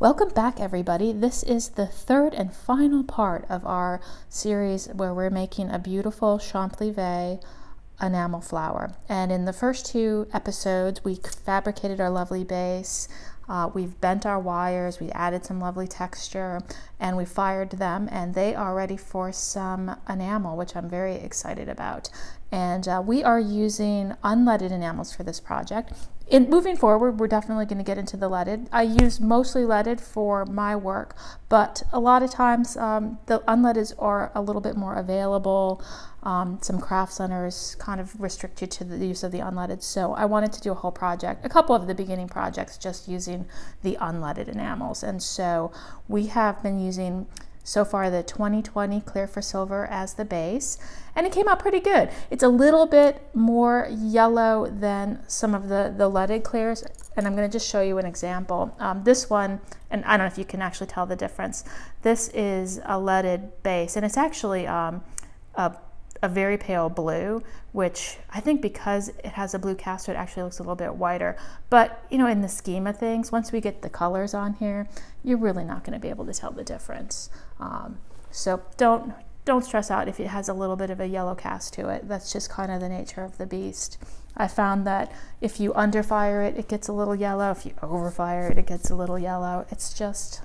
Welcome back, everybody. This is the third and final part of our series where we're making a beautiful Champlevé enamel flower. And in the first two episodes, we fabricated our lovely base. Uh, we've bent our wires, we added some lovely texture, and we fired them, and they are ready for some enamel, which I'm very excited about. And uh, we are using unleaded enamels for this project. In moving forward, we're definitely going to get into the leaded. I use mostly leaded for my work, but a lot of times um, the unleadeds are a little bit more available. Um, some craft centers kind of restrict you to the use of the unleaded, so I wanted to do a whole project, a couple of the beginning projects just using the unleaded enamels. And so we have been using so far the 2020 Clear for Silver as the base, and it came out pretty good. It's a little bit more yellow than some of the, the leaded clears, and I'm going to just show you an example. Um, this one, and I don't know if you can actually tell the difference, this is a leaded base, and it's actually um, a a very pale blue, which I think because it has a blue cast, it actually looks a little bit whiter. But, you know, in the scheme of things, once we get the colors on here, you're really not going to be able to tell the difference. Um, so don't, don't stress out if it has a little bit of a yellow cast to it. That's just kind of the nature of the beast. I found that if you underfire it, it gets a little yellow. If you overfire it, it gets a little yellow. It's just,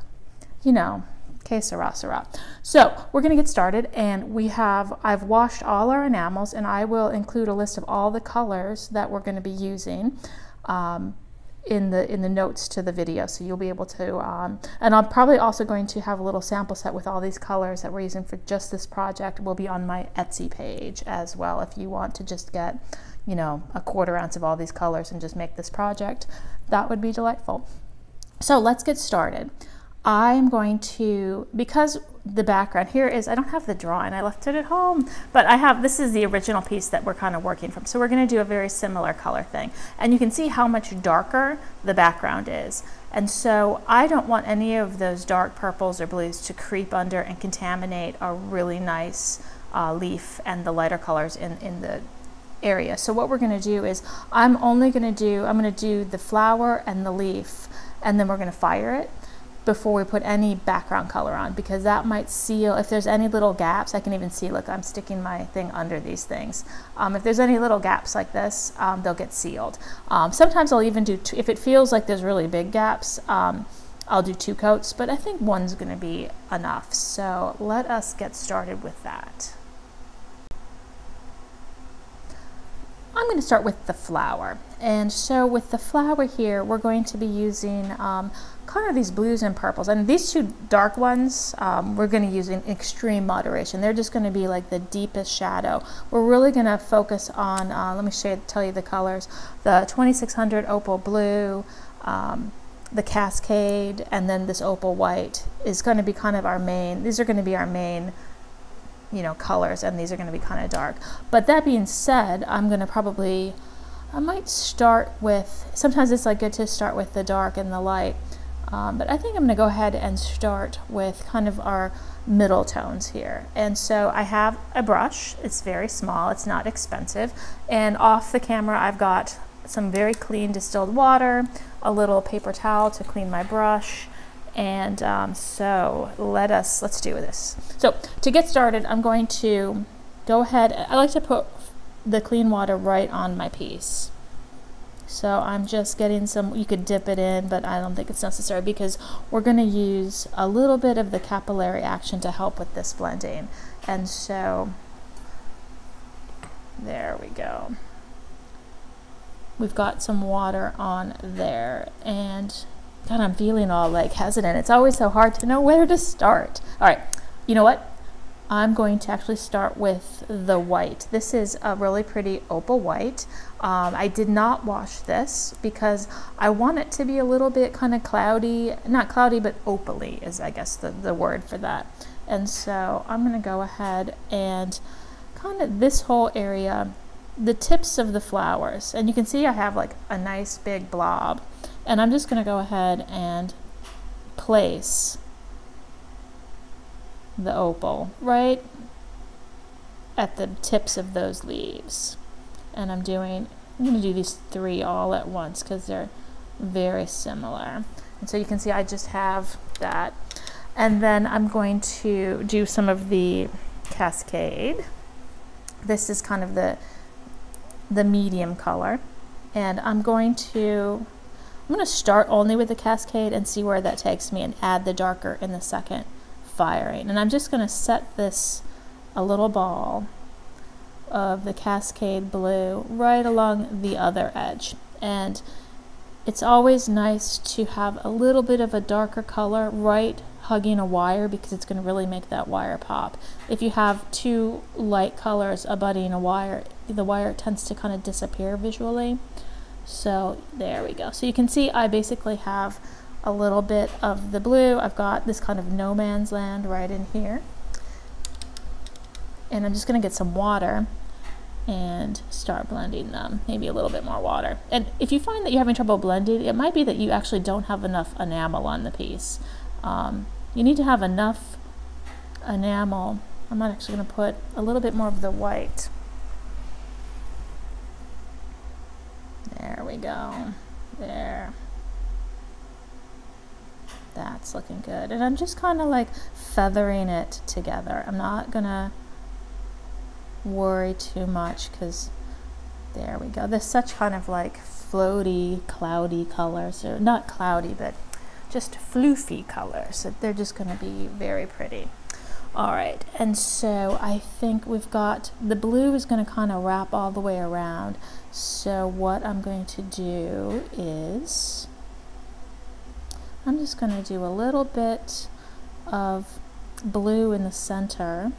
you know, Que sera, sera. So we're going to get started and we have, I've washed all our enamels and I will include a list of all the colors that we're going to be using um, in the in the notes to the video so you'll be able to um, and I'm probably also going to have a little sample set with all these colors that we're using for just this project will be on my Etsy page as well if you want to just get you know a quarter ounce of all these colors and just make this project that would be delightful. So let's get started I'm going to, because the background here is, I don't have the drawing, I left it at home, but I have, this is the original piece that we're kind of working from. So we're gonna do a very similar color thing. And you can see how much darker the background is. And so I don't want any of those dark purples or blues to creep under and contaminate a really nice uh, leaf and the lighter colors in, in the area. So what we're gonna do is, I'm only gonna do, I'm gonna do the flower and the leaf, and then we're gonna fire it before we put any background color on because that might seal if there's any little gaps I can even see look I'm sticking my thing under these things. Um, if there's any little gaps like this um, they'll get sealed. Um, sometimes I'll even do two, if it feels like there's really big gaps um, I'll do two coats but I think one's gonna be enough. So let us get started with that. I'm going to start with the flower. And so with the flower here we're going to be using um, kind of these blues and purples. And these two dark ones, um, we're going to use in extreme moderation. They're just going to be like the deepest shadow. We're really going to focus on, uh, let me show, you, tell you the colors, the 2600 opal blue, um, the cascade, and then this opal white is going to be kind of our main, these are going to be our main you know, colors, and these are going to be kind of dark. But that being said, I'm going to probably, I might start with, sometimes it's like good to start with the dark and the light. Um, but I think I'm going to go ahead and start with kind of our middle tones here. And so I have a brush. It's very small. It's not expensive. And off the camera, I've got some very clean distilled water, a little paper towel to clean my brush. And um, so let us, let's do this. So to get started, I'm going to go ahead. I like to put the clean water right on my piece. So I'm just getting some, you could dip it in, but I don't think it's necessary because we're going to use a little bit of the capillary action to help with this blending. And so there we go. We've got some water on there and God, I'm feeling all like hesitant. It's always so hard to know where to start. All right, you know what? I'm going to actually start with the white. This is a really pretty opal white. Um, I did not wash this because I want it to be a little bit kind of cloudy, not cloudy, but opaly is I guess the, the word for that. And so I'm gonna go ahead and kind of this whole area, the tips of the flowers. And you can see I have like a nice big blob. And I'm just gonna go ahead and place the opal right at the tips of those leaves. And I'm doing, I'm going to do these three all at once because they're very similar. And so you can see I just have that. And then I'm going to do some of the Cascade. This is kind of the, the medium color. And I'm going to, I'm going to start only with the Cascade and see where that takes me and add the darker in the second firing. And I'm just going to set this a little ball of the Cascade Blue right along the other edge. And it's always nice to have a little bit of a darker color right hugging a wire because it's going to really make that wire pop. If you have two light colors abutting a wire, the wire tends to kind of disappear visually. So there we go. So you can see I basically have a little bit of the blue. I've got this kind of no man's land right in here. And I'm just going to get some water and start blending them, maybe a little bit more water. And if you find that you're having trouble blending, it might be that you actually don't have enough enamel on the piece. Um, you need to have enough enamel. I'm not actually going to put a little bit more of the white. There we go. There. That's looking good. And I'm just kind of like feathering it together. I'm not going to worry too much because there we go. There's such kind of like floaty, cloudy colors, or not cloudy, but just floofy colors. So they're just going to be very pretty. All right, and so I think we've got, the blue is going to kind of wrap all the way around. So what I'm going to do is, I'm just going to do a little bit of blue in the center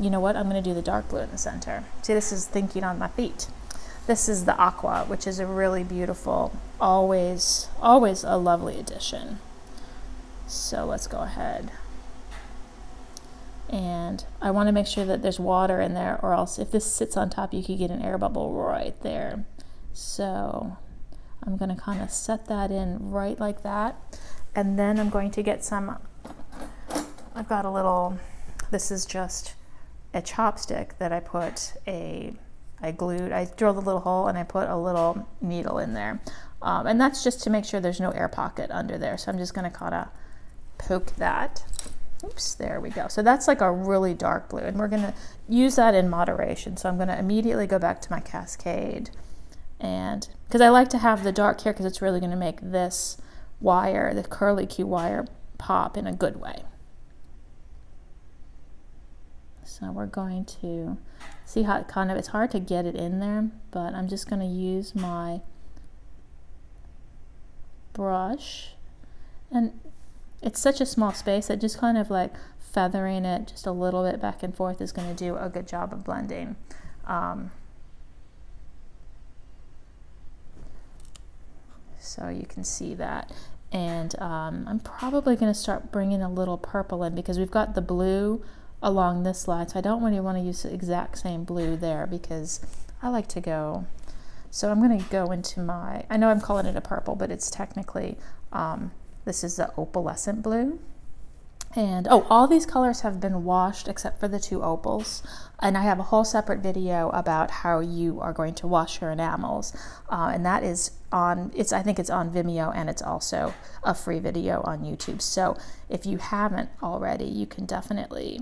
you know what, I'm going to do the dark blue in the center. See, this is thinking on my feet. This is the aqua, which is a really beautiful, always, always a lovely addition. So let's go ahead. And I want to make sure that there's water in there or else if this sits on top, you could get an air bubble right there. So I'm going to kind of set that in right like that. And then I'm going to get some, I've got a little, this is just a chopstick that I put a, I glued, I drilled a little hole and I put a little needle in there. Um, and that's just to make sure there's no air pocket under there. So I'm just gonna kind of poke that. Oops, there we go. So that's like a really dark blue and we're gonna use that in moderation. So I'm gonna immediately go back to my cascade and because I like to have the dark here because it's really gonna make this wire, the curly Q wire pop in a good way. So we're going to see how it kind of, it's hard to get it in there, but I'm just going to use my brush. And it's such a small space that just kind of like feathering it just a little bit back and forth is going to do a good job of blending. Um, so you can see that and um, I'm probably going to start bringing a little purple in because we've got the blue along this line. So I don't really want to use the exact same blue there because I like to go. So I'm going to go into my, I know I'm calling it a purple, but it's technically, um, this is the opalescent blue. And oh, all these colors have been washed except for the two opals. And I have a whole separate video about how you are going to wash your enamels. Uh, and that is on, it's I think it's on Vimeo and it's also a free video on YouTube. So if you haven't already, you can definitely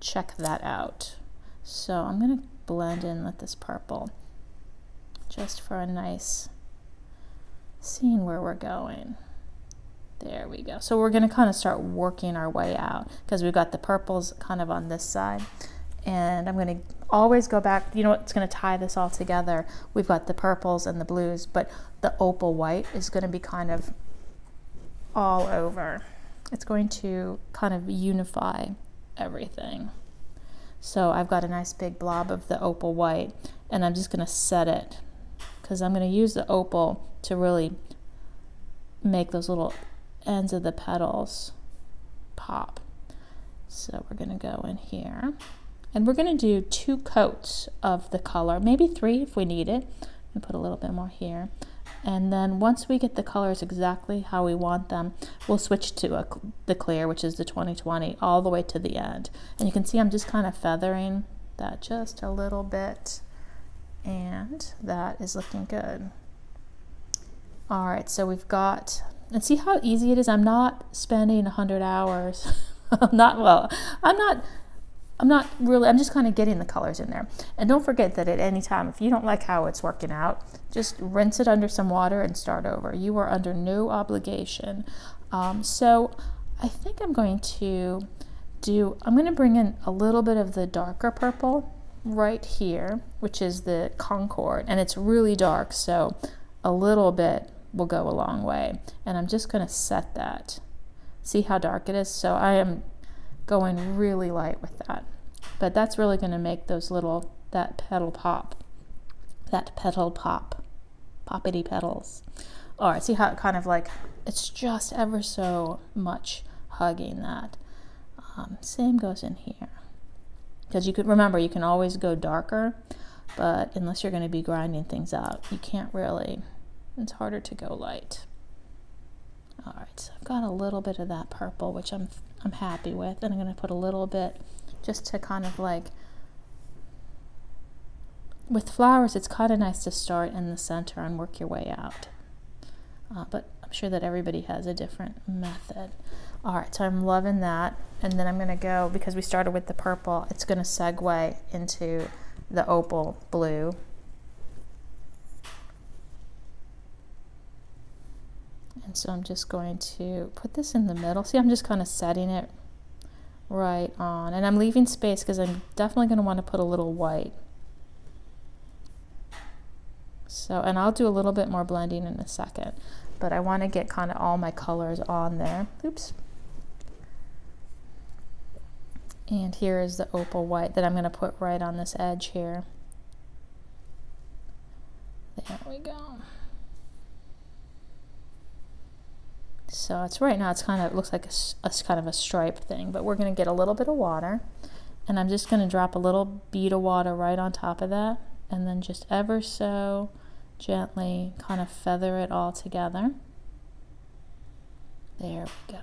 check that out. So I'm going to blend in with this purple just for a nice seeing where we're going. There we go. So we're going to kind of start working our way out because we've got the purples kind of on this side. And I'm going to always go back, you know what's going to tie this all together? We've got the purples and the blues, but the opal white is going to be kind of all over. It's going to kind of unify everything. So I've got a nice big blob of the opal white and I'm just going to set it because I'm going to use the opal to really make those little ends of the petals pop. So we're going to go in here and we're going to do two coats of the color, maybe three if we need it. And put a little bit more here. And then once we get the colors exactly how we want them, we'll switch to a, the clear, which is the 2020, all the way to the end. And you can see I'm just kind of feathering that just a little bit. And that is looking good. All right, so we've got And see how easy it is? I'm not spending 100 hours. I'm not, well, I'm not I'm not really, I'm just kind of getting the colors in there. And don't forget that at any time, if you don't like how it's working out, just rinse it under some water and start over. You are under no obligation. Um, so I think I'm going to do, I'm going to bring in a little bit of the darker purple right here, which is the Concord, and it's really dark, so a little bit will go a long way. And I'm just going to set that. See how dark it is? So I am going really light with that. But that's really going to make those little, that petal pop. That petal pop. Poppity petals. All right, see how it kind of like, it's just ever so much hugging that. Um, same goes in here. Because you could remember, you can always go darker, but unless you're going to be grinding things out, you can't really, it's harder to go light. All right, so I've got a little bit of that purple, which I'm I'm happy with. And I'm going to put a little bit just to kind of like, with flowers, it's kind of nice to start in the center and work your way out. Uh, but I'm sure that everybody has a different method. All right, so I'm loving that. And then I'm going to go, because we started with the purple, it's going to segue into the opal blue. And so I'm just going to put this in the middle. See, I'm just kind of setting it right on. And I'm leaving space because I'm definitely going to want to put a little white. So, and I'll do a little bit more blending in a second. But I want to get kind of all my colors on there. Oops. And here is the opal white that I'm going to put right on this edge here. There we go. So it's right now, it's kind of, it looks like a, a kind of a stripe thing, but we're going to get a little bit of water and I'm just going to drop a little bead of water right on top of that and then just ever so gently kind of feather it all together. There we go.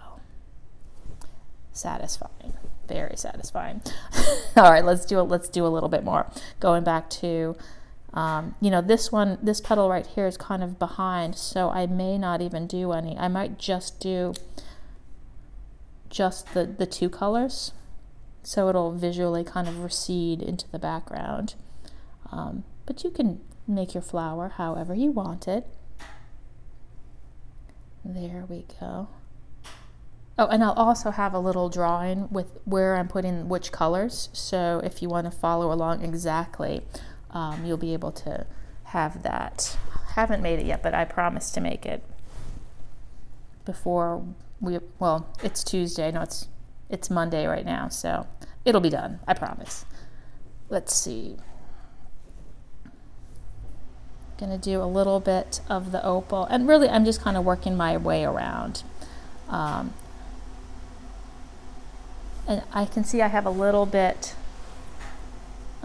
Satisfying, very satisfying. all right, let's do it. Let's do a little bit more. Going back to um, you know, this one, this petal right here is kind of behind, so I may not even do any. I might just do just the, the two colors, so it'll visually kind of recede into the background. Um, but you can make your flower however you want it. There we go. Oh, and I'll also have a little drawing with where I'm putting which colors. So if you want to follow along exactly um, you'll be able to have that. Haven't made it yet, but I promise to make it before we, well, it's Tuesday. No, it's, it's Monday right now, so it'll be done. I promise. Let's see. Gonna do a little bit of the opal, and really I'm just kind of working my way around. Um, and I can see I have a little bit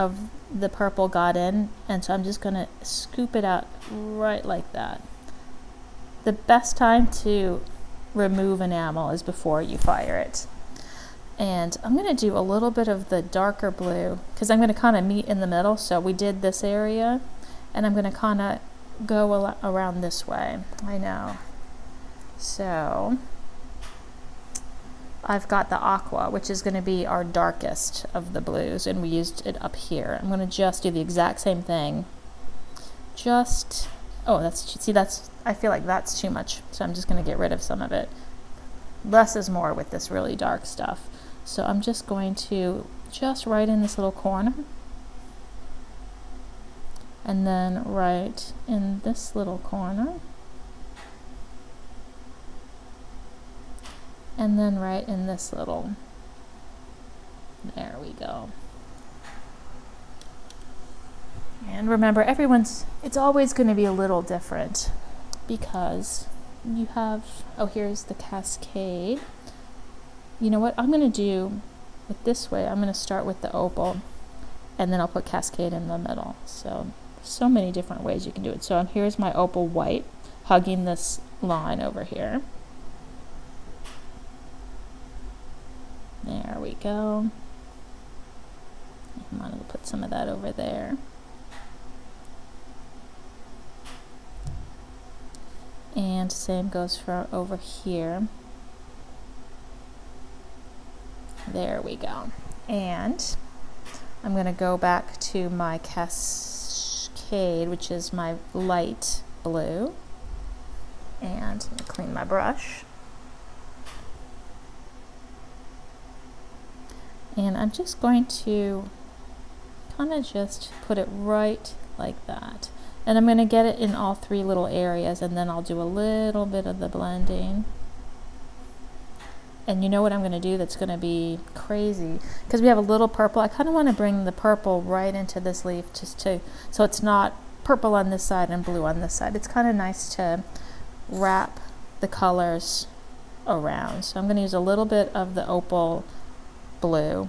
of the purple got in and so I'm just to scoop it out right like that. The best time to remove enamel is before you fire it. And I'm to do a little bit of the darker blue because I'm to kind of meet in the middle. So we did this area and I'm to kind of go around this way. I know. So I've got the aqua, which is going to be our darkest of the blues, and we used it up here. I'm going to just do the exact same thing. Just, oh, that's, see, that's, I feel like that's too much, so I'm just going to get rid of some of it. Less is more with this really dark stuff. So I'm just going to, just right in this little corner, and then right in this little corner, and then right in this little there we go. And remember everyone's it's always going to be a little different because you have oh here's the cascade. You know what? I'm going to do with this way. I'm going to start with the opal and then I'll put cascade in the middle. So so many different ways you can do it. So here's my opal white hugging this line over here There we go. I'm going to put some of that over there. And same goes for over here. There we go. And I'm going to go back to my Cascade, which is my light blue. And clean my brush. And I'm just going to kind of just put it right like that. And I'm going to get it in all three little areas and then I'll do a little bit of the blending. And you know what I'm going to do that's going to be crazy? Because we have a little purple. I kind of want to bring the purple right into this leaf just to, so it's not purple on this side and blue on this side. It's kind of nice to wrap the colors around. So I'm going to use a little bit of the opal blue,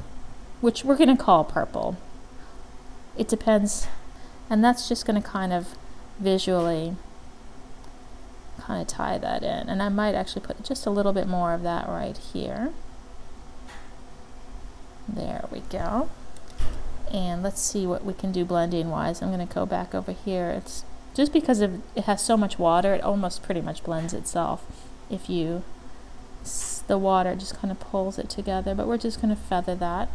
which we're going to call purple. It depends, and that's just going to kind of visually kind of tie that in. And I might actually put just a little bit more of that right here. There we go. And let's see what we can do blending wise. I'm going to go back over here. It's just because of, it has so much water, it almost pretty much blends itself if you the water just kind of pulls it together, but we're just going to feather that.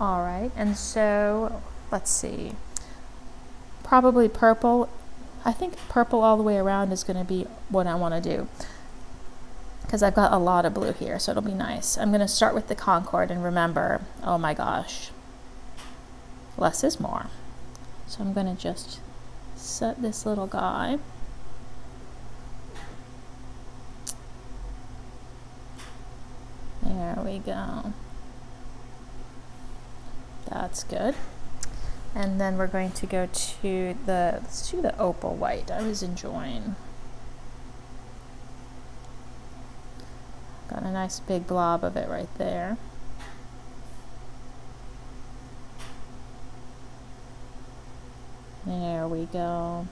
All right, and so let's see, probably purple. I think purple all the way around is going to be what I want to do because I've got a lot of blue here, so it'll be nice. I'm going to start with the Concord and remember, oh my gosh, less is more. So I'm going to just set this little guy. There we go. That's good. And then we're going to go to the, let's do the opal white. I was enjoying. Got a nice big blob of it right there. There we go.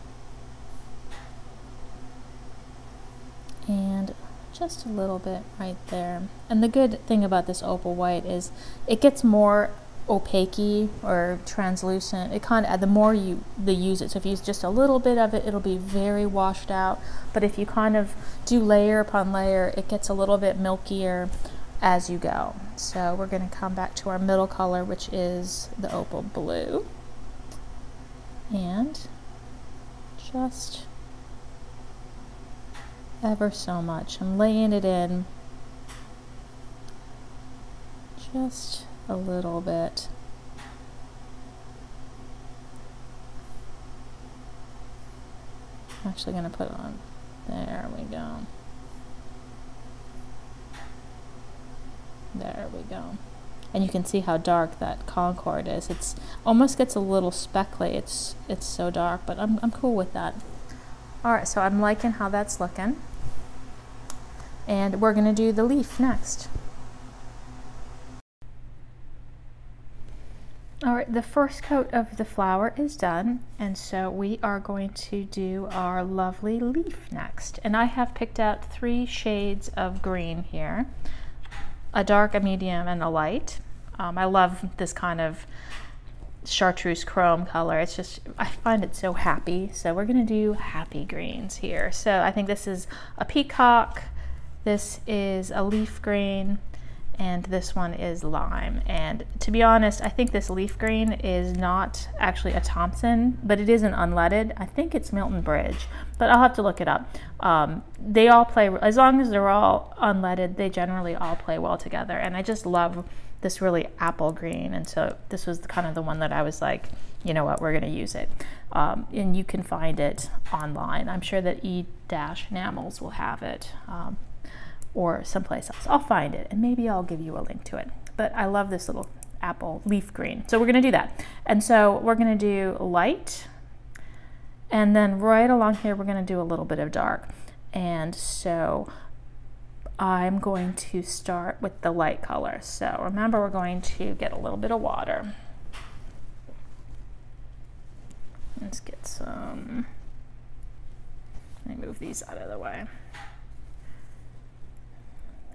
And just a little bit right there. And the good thing about this opal white is it gets more opaque or translucent. It kind of the more you the use it. So if you use just a little bit of it, it'll be very washed out. But if you kind of do layer upon layer, it gets a little bit milkier as you go. So we're going to come back to our middle color, which is the opal blue. And just ever so much. I'm laying it in just a little bit. I'm actually going to put on. There we go. There we go. And you can see how dark that Concord is. It's almost gets a little speckly. It's it's so dark, but I'm I'm cool with that. All right, so I'm liking how that's looking. And we're gonna do the leaf next. All right, the first coat of the flower is done, and so we are going to do our lovely leaf next. And I have picked out three shades of green here, a dark, a medium, and a light. Um, I love this kind of chartreuse chrome color. It's just, I find it so happy. So we're gonna do happy greens here. So I think this is a peacock, this is a leaf green, and this one is lime. And to be honest, I think this leaf green is not actually a Thompson, but it is an unleaded. I think it's Milton Bridge, but I'll have to look it up. Um, they all play, as long as they're all unleaded, they generally all play well together. And I just love this really apple green. And so this was the, kind of the one that I was like, you know what, we're going to use it. Um, and you can find it online. I'm sure that E-Enamels will have it um, or someplace else. I'll find it and maybe I'll give you a link to it. But I love this little apple leaf green. So we're going to do that. And so we're going to do light and then right along here we're going to do a little bit of dark. And so I'm going to start with the light color. So remember we're going to get a little bit of water. Let's get some, let me move these out of the way.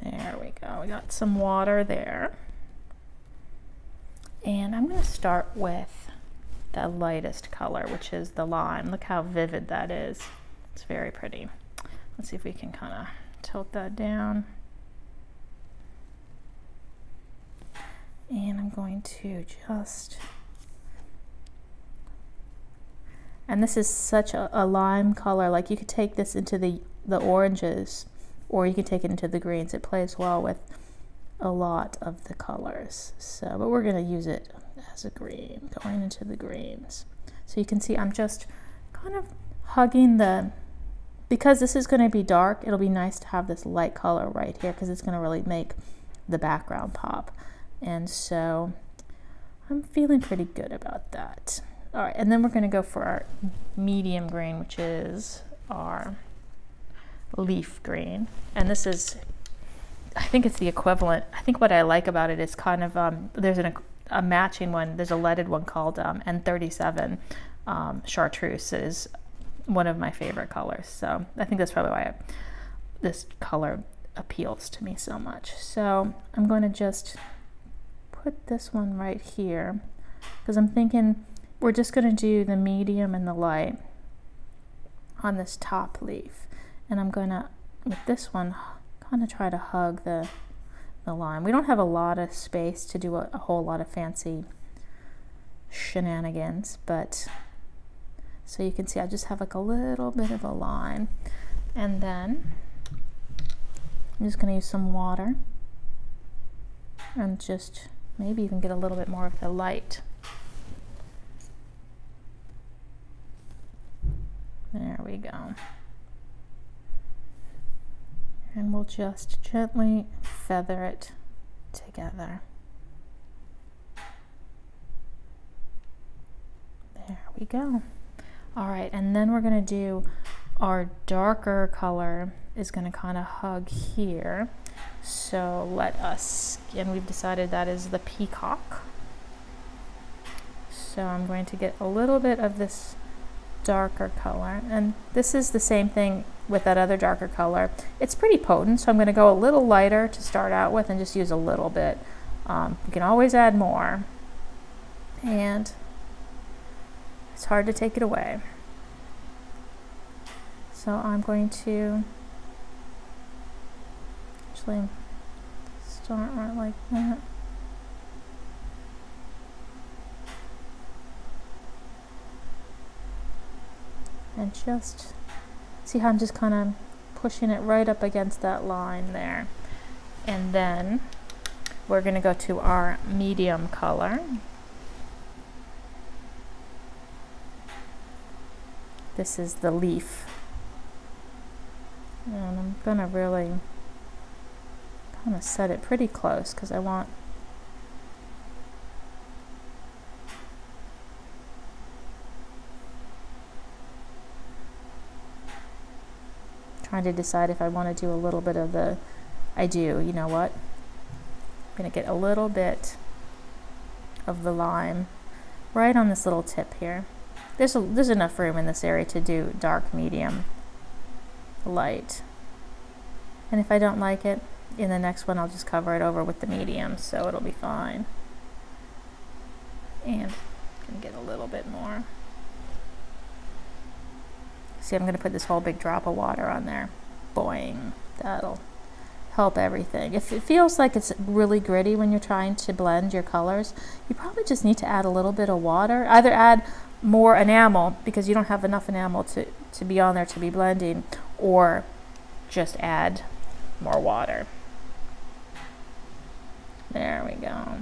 There we go, we got some water there. And I'm gonna start with the lightest color, which is the lime. Look how vivid that is. It's very pretty. Let's see if we can kind of tilt that down. And I'm going to just, and this is such a, a lime color, like you could take this into the, the oranges or you can take it into the greens. It plays well with a lot of the colors. So, but we're gonna use it as a green, going into the greens. So you can see I'm just kind of hugging the, because this is gonna be dark, it'll be nice to have this light color right here because it's gonna really make the background pop. And so I'm feeling pretty good about that. All right, and then we're gonna go for our medium green, which is our leaf green. And this is, I think it's the equivalent. I think what I like about it is kind of, um, there's an, a matching one, there's a leaded one called um, N37 um, chartreuse is one of my favorite colors. So I think that's probably why I, this color appeals to me so much. So I'm going to just put this one right here because I'm thinking we're just going to do the medium and the light on this top leaf and I'm going to with this one kind of try to hug the the line. We don't have a lot of space to do a, a whole lot of fancy shenanigans but so you can see I just have like a little bit of a line and then I'm just going to use some water and just maybe even get a little bit more of the light. There we go. And we'll just gently feather it together. There we go. All right, and then we're gonna do our darker color is gonna kind of hug here. So let us, and we've decided that is the peacock. So I'm going to get a little bit of this darker color. And this is the same thing with that other darker color. It's pretty potent, so I'm going to go a little lighter to start out with and just use a little bit. Um, you can always add more. And it's hard to take it away. So I'm going to actually start right like that. And just see how I'm just kind of pushing it right up against that line there. And then we're going to go to our medium color. This is the leaf. And I'm going to really kind of set it pretty close because I want trying to decide if I want to do a little bit of the I do you know what? I'm gonna get a little bit of the lime right on this little tip here. There's a, there's enough room in this area to do dark medium light. And if I don't like it in the next one I'll just cover it over with the medium so it'll be fine. And can get a little bit more see I'm gonna put this whole big drop of water on there. Boing. That'll help everything. If it feels like it's really gritty when you're trying to blend your colors you probably just need to add a little bit of water. Either add more enamel because you don't have enough enamel to, to be on there to be blending or just add more water. There we go.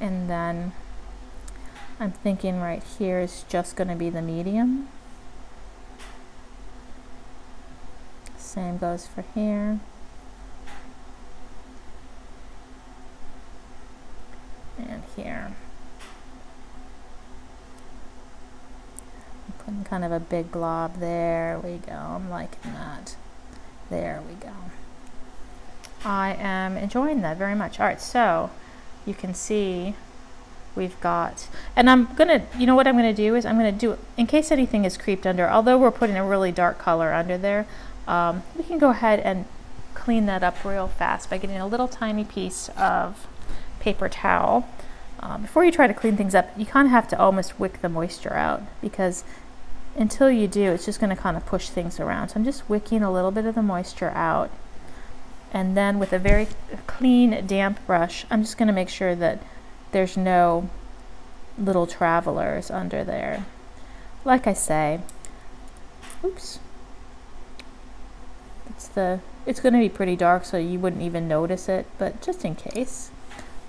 And then I'm thinking right here is just going to be the medium. Same goes for here. And here. I'm putting kind of a big blob. There we go. I'm liking that. There we go. I am enjoying that very much. All right, so you can see we've got, and I'm gonna, you know what I'm gonna do is I'm gonna do, in case anything is creeped under, although we're putting a really dark color under there, um, we can go ahead and clean that up real fast by getting a little tiny piece of paper towel um, before you try to clean things up, you kind of have to almost wick the moisture out because until you do, it's just going to kind of push things around. So I'm just wicking a little bit of the moisture out. And then with a very clean, damp brush, I'm just going to make sure that there's no little travelers under there. Like I say, oops, it's the it's going to be pretty dark so you wouldn't even notice it, but just in case,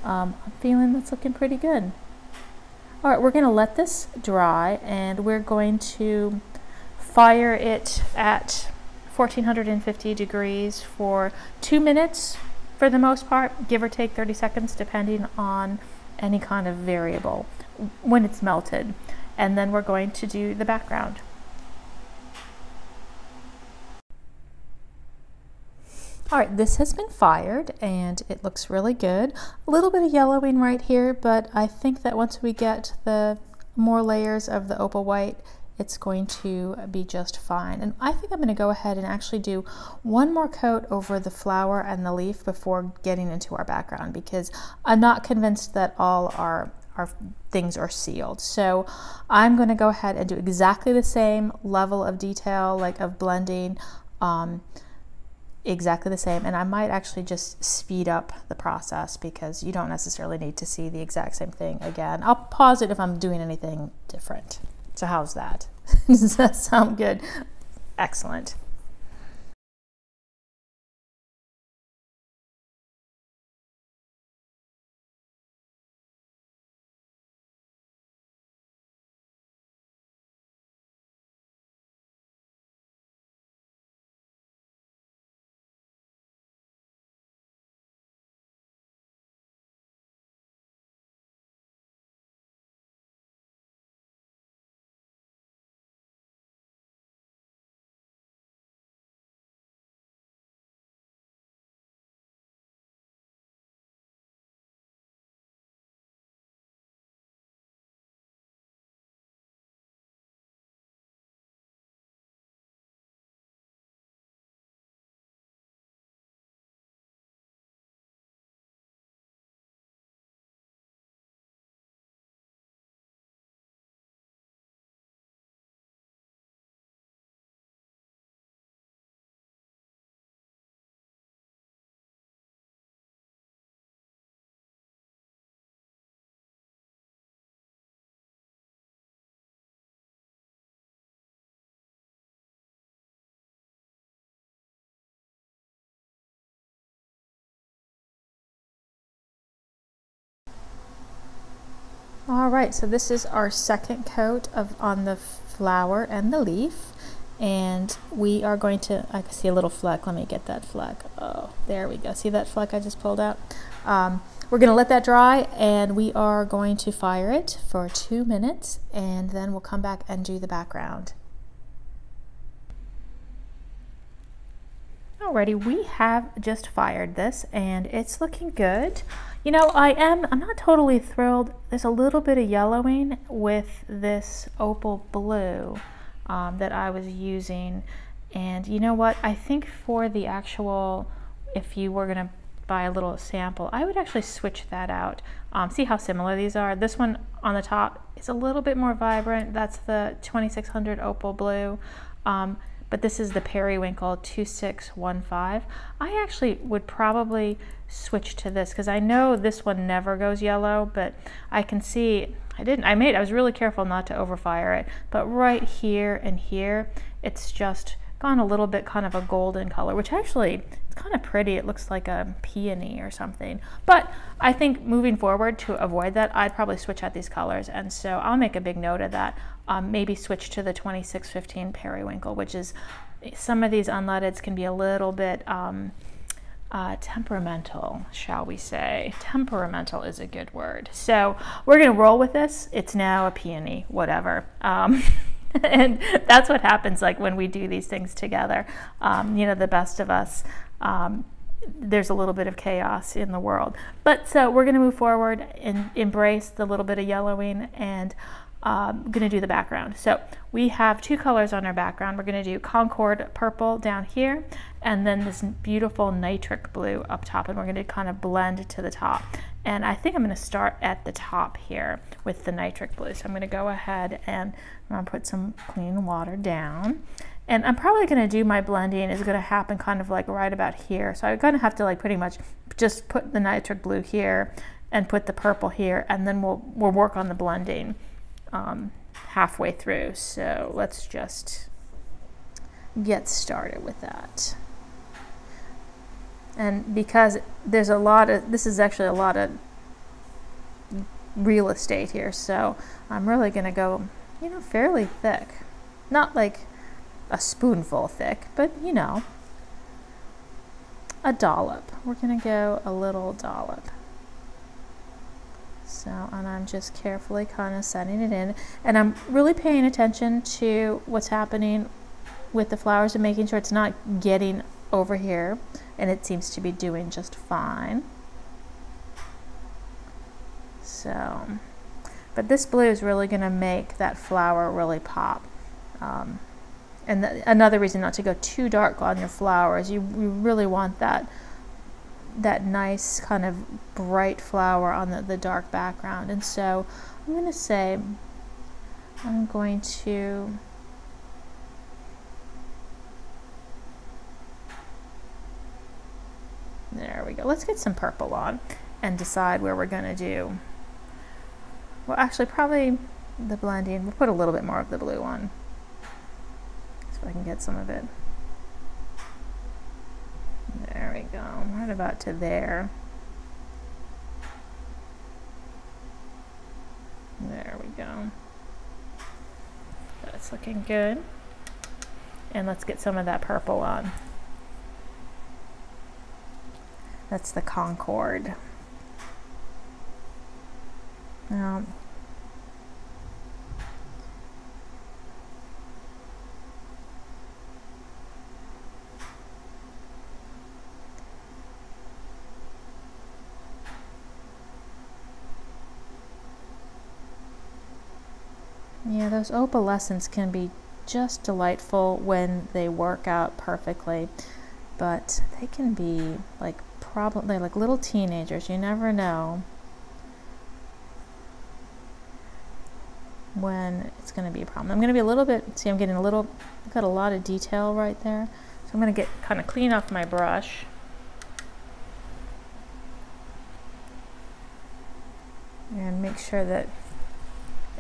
um, I'm feeling that's looking pretty good. All right, we're going to let this dry and we're going to fire it at 1450 degrees for two minutes for the most part, give or take 30 seconds depending on any kind of variable when it's melted. And then we're going to do the background. All right, this has been fired and it looks really good. A little bit of yellowing right here, but I think that once we get the more layers of the opal white, it's going to be just fine. And I think I'm gonna go ahead and actually do one more coat over the flower and the leaf before getting into our background because I'm not convinced that all our our things are sealed. So I'm going to go ahead and do exactly the same level of detail, like of blending. Um, exactly the same and I might actually just speed up the process because you don't necessarily need to see the exact same thing again. I'll pause it if I'm doing anything different. So how's that? Does that sound good? Excellent. All right, so this is our second coat of on the flower and the leaf. And we are going to, I can see a little fleck. Let me get that fleck. Oh, there we go. See that fleck I just pulled out? Um, we're going to let that dry and we are going to fire it for two minutes and then we'll come back and do the background. Alrighty, we have just fired this and it's looking good. You know, I am, I'm not totally thrilled. There's a little bit of yellowing with this opal blue um, that I was using. And you know what? I think for the actual, if you were going to buy a little sample, I would actually switch that out. Um, see how similar these are? This one on the top is a little bit more vibrant. That's the 2600 opal blue. Um, but this is the periwinkle 2615. I actually would probably switch to this because I know this one never goes yellow, but I can see, I didn't, I made, I was really careful not to overfire it, but right here and here, it's just gone a little bit kind of a golden color, which actually it's kind of pretty. It looks like a peony or something. But I think moving forward to avoid that, I'd probably switch out these colors. And so I'll make a big note of that um, maybe switch to the 2615 periwinkle, which is some of these unleadeds can be a little bit um, uh, temperamental, shall we say. Temperamental is a good word. So we're going to roll with this. It's now a peony, whatever. Um, and that's what happens like when we do these things together. Um, you know, the best of us um, there's a little bit of chaos in the world. But so we're going to move forward and embrace the little bit of yellowing and um, going to do the background. So we have two colors on our background. We're going to do Concord purple down here and then this beautiful nitric blue up top and we're going to kind of blend to the top. And I think I'm going to start at the top here with the nitric blue. So I'm going to go ahead and I'm going to put some clean water down. And I'm probably going to do my blending is going to happen kind of like right about here. So I'm going to have to like pretty much just put the nitric blue here and put the purple here and then we'll, we'll work on the blending um, halfway through. So let's just get started with that. And because there's a lot of, this is actually a lot of real estate here, so I'm really going to go, you know, fairly thick. Not like a spoonful thick, but you know, a dollop. We're going to go a little dollop. So, and I'm just carefully kind of setting it in. And I'm really paying attention to what's happening with the flowers and making sure it's not getting over here. And it seems to be doing just fine. So, but this blue is really going to make that flower really pop. Um, and the, another reason not to go too dark on your flowers, you, you really want that that nice kind of bright flower on the, the dark background. And so I'm going to say, I'm going to There we go. Let's get some purple on and decide where we're going to do. Well, actually, probably the blending. We'll put a little bit more of the blue on so I can get some of it. There we go, right about to there. There we go. That's looking good. And let's get some of that purple on. That's the Concord. Now, Yeah, those opalescents can be just delightful when they work out perfectly, but they can be like problem they're like little teenagers. You never know when it's going to be a problem. I'm going to be a little bit, see I'm getting a little, I've got a lot of detail right there. So I'm going to get kind of clean off my brush. And make sure that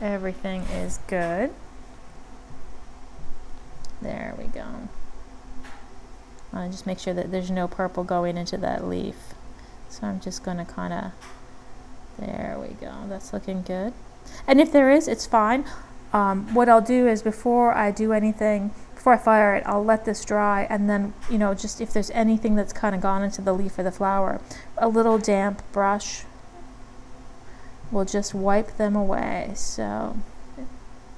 Everything is good. There we go. I just make sure that there's no purple going into that leaf. So I'm just going to kind of, there we go. That's looking good. And if there is, it's fine. Um, what I'll do is before I do anything, before I fire it, I'll let this dry and then, you know, just if there's anything that's kind of gone into the leaf or the flower, a little damp brush will just wipe them away. So,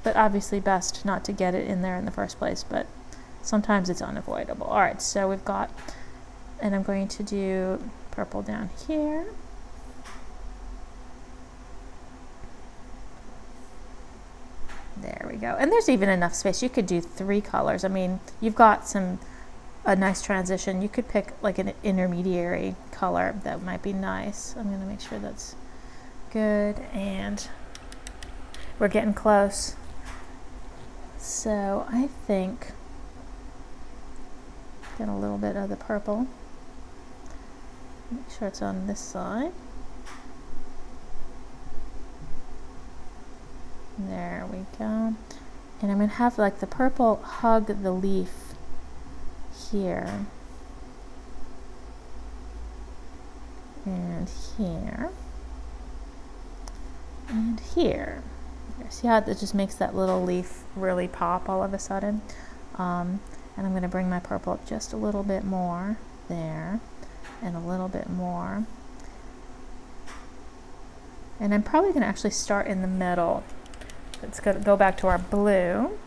but obviously best not to get it in there in the first place, but sometimes it's unavoidable. All right, so we've got, and I'm going to do purple down here. There we go. And there's even enough space. You could do three colors. I mean, you've got some a nice transition. You could pick like an intermediary color that might be nice. I'm going to make sure that's good and we're getting close. So I think get a little bit of the purple. Make sure it's on this side. There we go. And I'm going to have like the purple hug the leaf here. And here and here. See how it just makes that little leaf really pop all of a sudden? Um, and I'm going to bring my purple up just a little bit more there and a little bit more. And I'm probably going to actually start in the middle. Let's go, go back to our blue,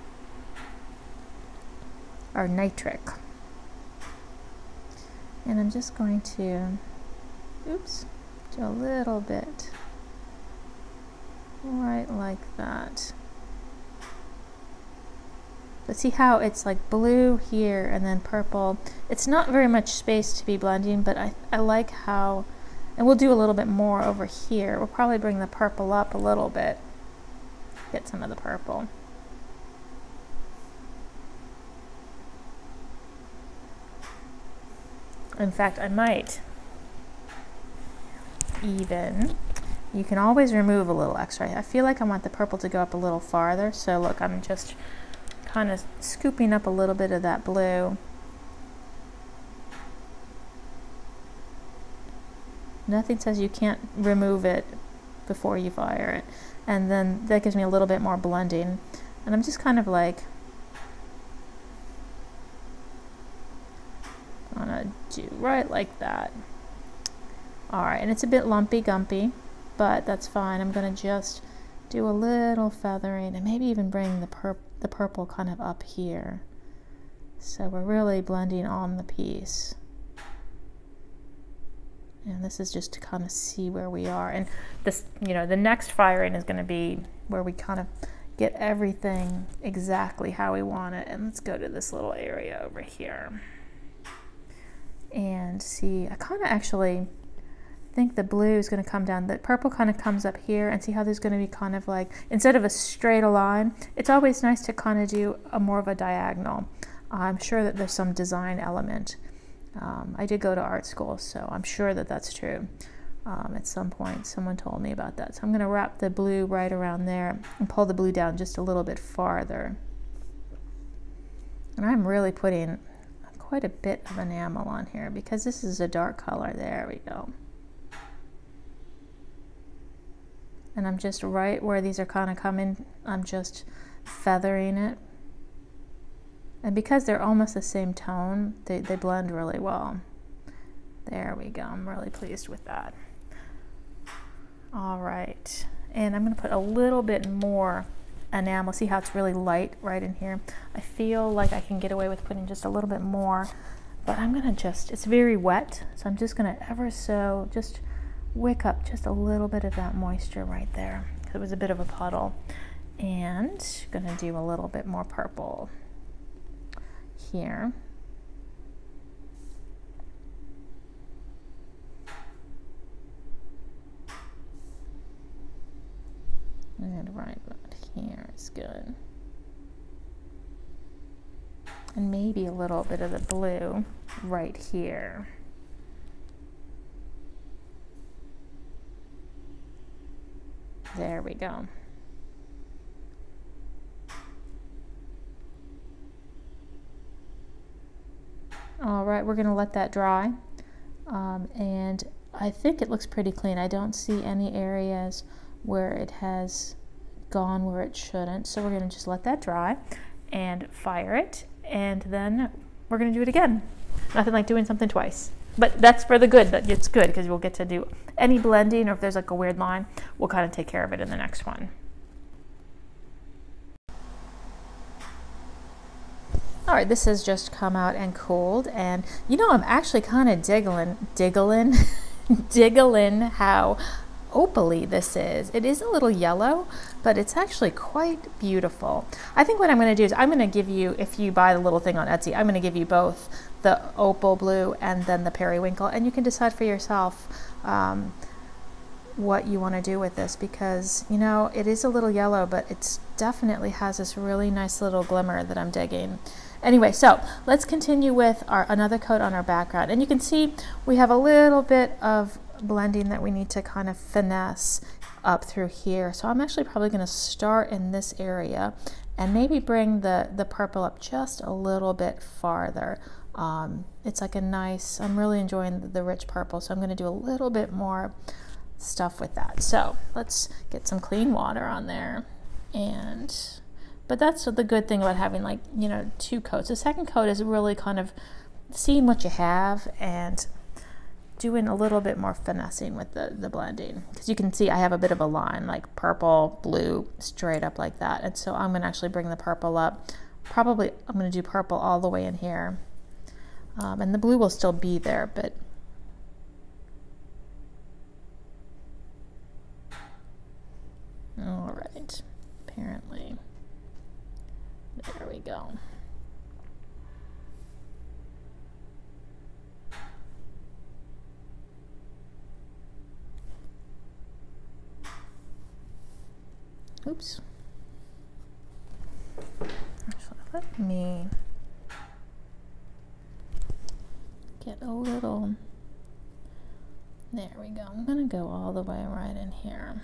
our nitric. And I'm just going to, oops, do a little bit right like that. But see how it's like blue here and then purple. It's not very much space to be blending, but I, I like how, and we'll do a little bit more over here. We'll probably bring the purple up a little bit. Get some of the purple. In fact, I might even, you can always remove a little extra. I feel like I want the purple to go up a little farther. So look, I'm just kind of scooping up a little bit of that blue. Nothing says you can't remove it before you fire it. And then that gives me a little bit more blending. And I'm just kind of like gonna do right like that. All right, and it's a bit lumpy gumpy, but that's fine. I'm gonna just do a little feathering and maybe even bring the, pur the purple kind of up here. So we're really blending on the piece. And this is just to kind of see where we are. And this, you know, the next firing is going to be where we kind of get everything exactly how we want it. And let's go to this little area over here and see, I kind of actually think the blue is going to come down. The purple kind of comes up here and see how there's going to be kind of like, instead of a straight line, it's always nice to kind of do a more of a diagonal. I'm sure that there's some design element. Um, I did go to art school, so I'm sure that that's true. Um, at some point, someone told me about that. So I'm going to wrap the blue right around there and pull the blue down just a little bit farther. And I'm really putting quite a bit of enamel on here because this is a dark color. There we go. And I'm just right where these are kind of coming, I'm just feathering it. And because they're almost the same tone, they, they blend really well. There we go. I'm really pleased with that. All right. And I'm going to put a little bit more enamel. See how it's really light right in here? I feel like I can get away with putting just a little bit more, but I'm gonna just, it's very wet, so I'm just gonna ever so just wick up just a little bit of that moisture right there. It was a bit of a puddle. And gonna do a little bit more purple here. And right about here is good. And maybe a little bit of the blue right here. There we go. All right, we're going to let that dry. Um, and I think it looks pretty clean. I don't see any areas where it has gone where it shouldn't. So we're going to just let that dry and fire it. And then we're going to do it again. Nothing like doing something twice. But that's for the good. That It's good because we'll get to do any blending or if there's like a weird line, we'll kind of take care of it in the next one. All right, this has just come out and cooled, and you know I'm actually kind of diggling, diggling, diggling how opaly this is. It is a little yellow, but it's actually quite beautiful. I think what I'm going to do is I'm going to give you, if you buy the little thing on Etsy, I'm going to give you both the opal blue and then the periwinkle, and you can decide for yourself um, what you want to do with this because, you know, it is a little yellow, but it definitely has this really nice little glimmer that I'm digging. Anyway, so let's continue with our another coat on our background. And you can see we have a little bit of blending that we need to kind of finesse up through here. So I'm actually probably going to start in this area and maybe bring the, the purple up just a little bit farther. Um, it's like a nice, I'm really enjoying the, the rich purple, so I'm going to do a little bit more stuff with that. So let's get some clean water on there. And, but that's the good thing about having like, you know, two coats. The second coat is really kind of seeing what you have and doing a little bit more finessing with the, the blending because you can see I have a bit of a line like purple, blue, straight up like that. And so I'm going to actually bring the purple up. Probably I'm going to do purple all the way in here. Um, and the blue will still be there, but all right, apparently. There we go. Oops. Actually, let me get a little. There we go. I'm going to go all the way right in here.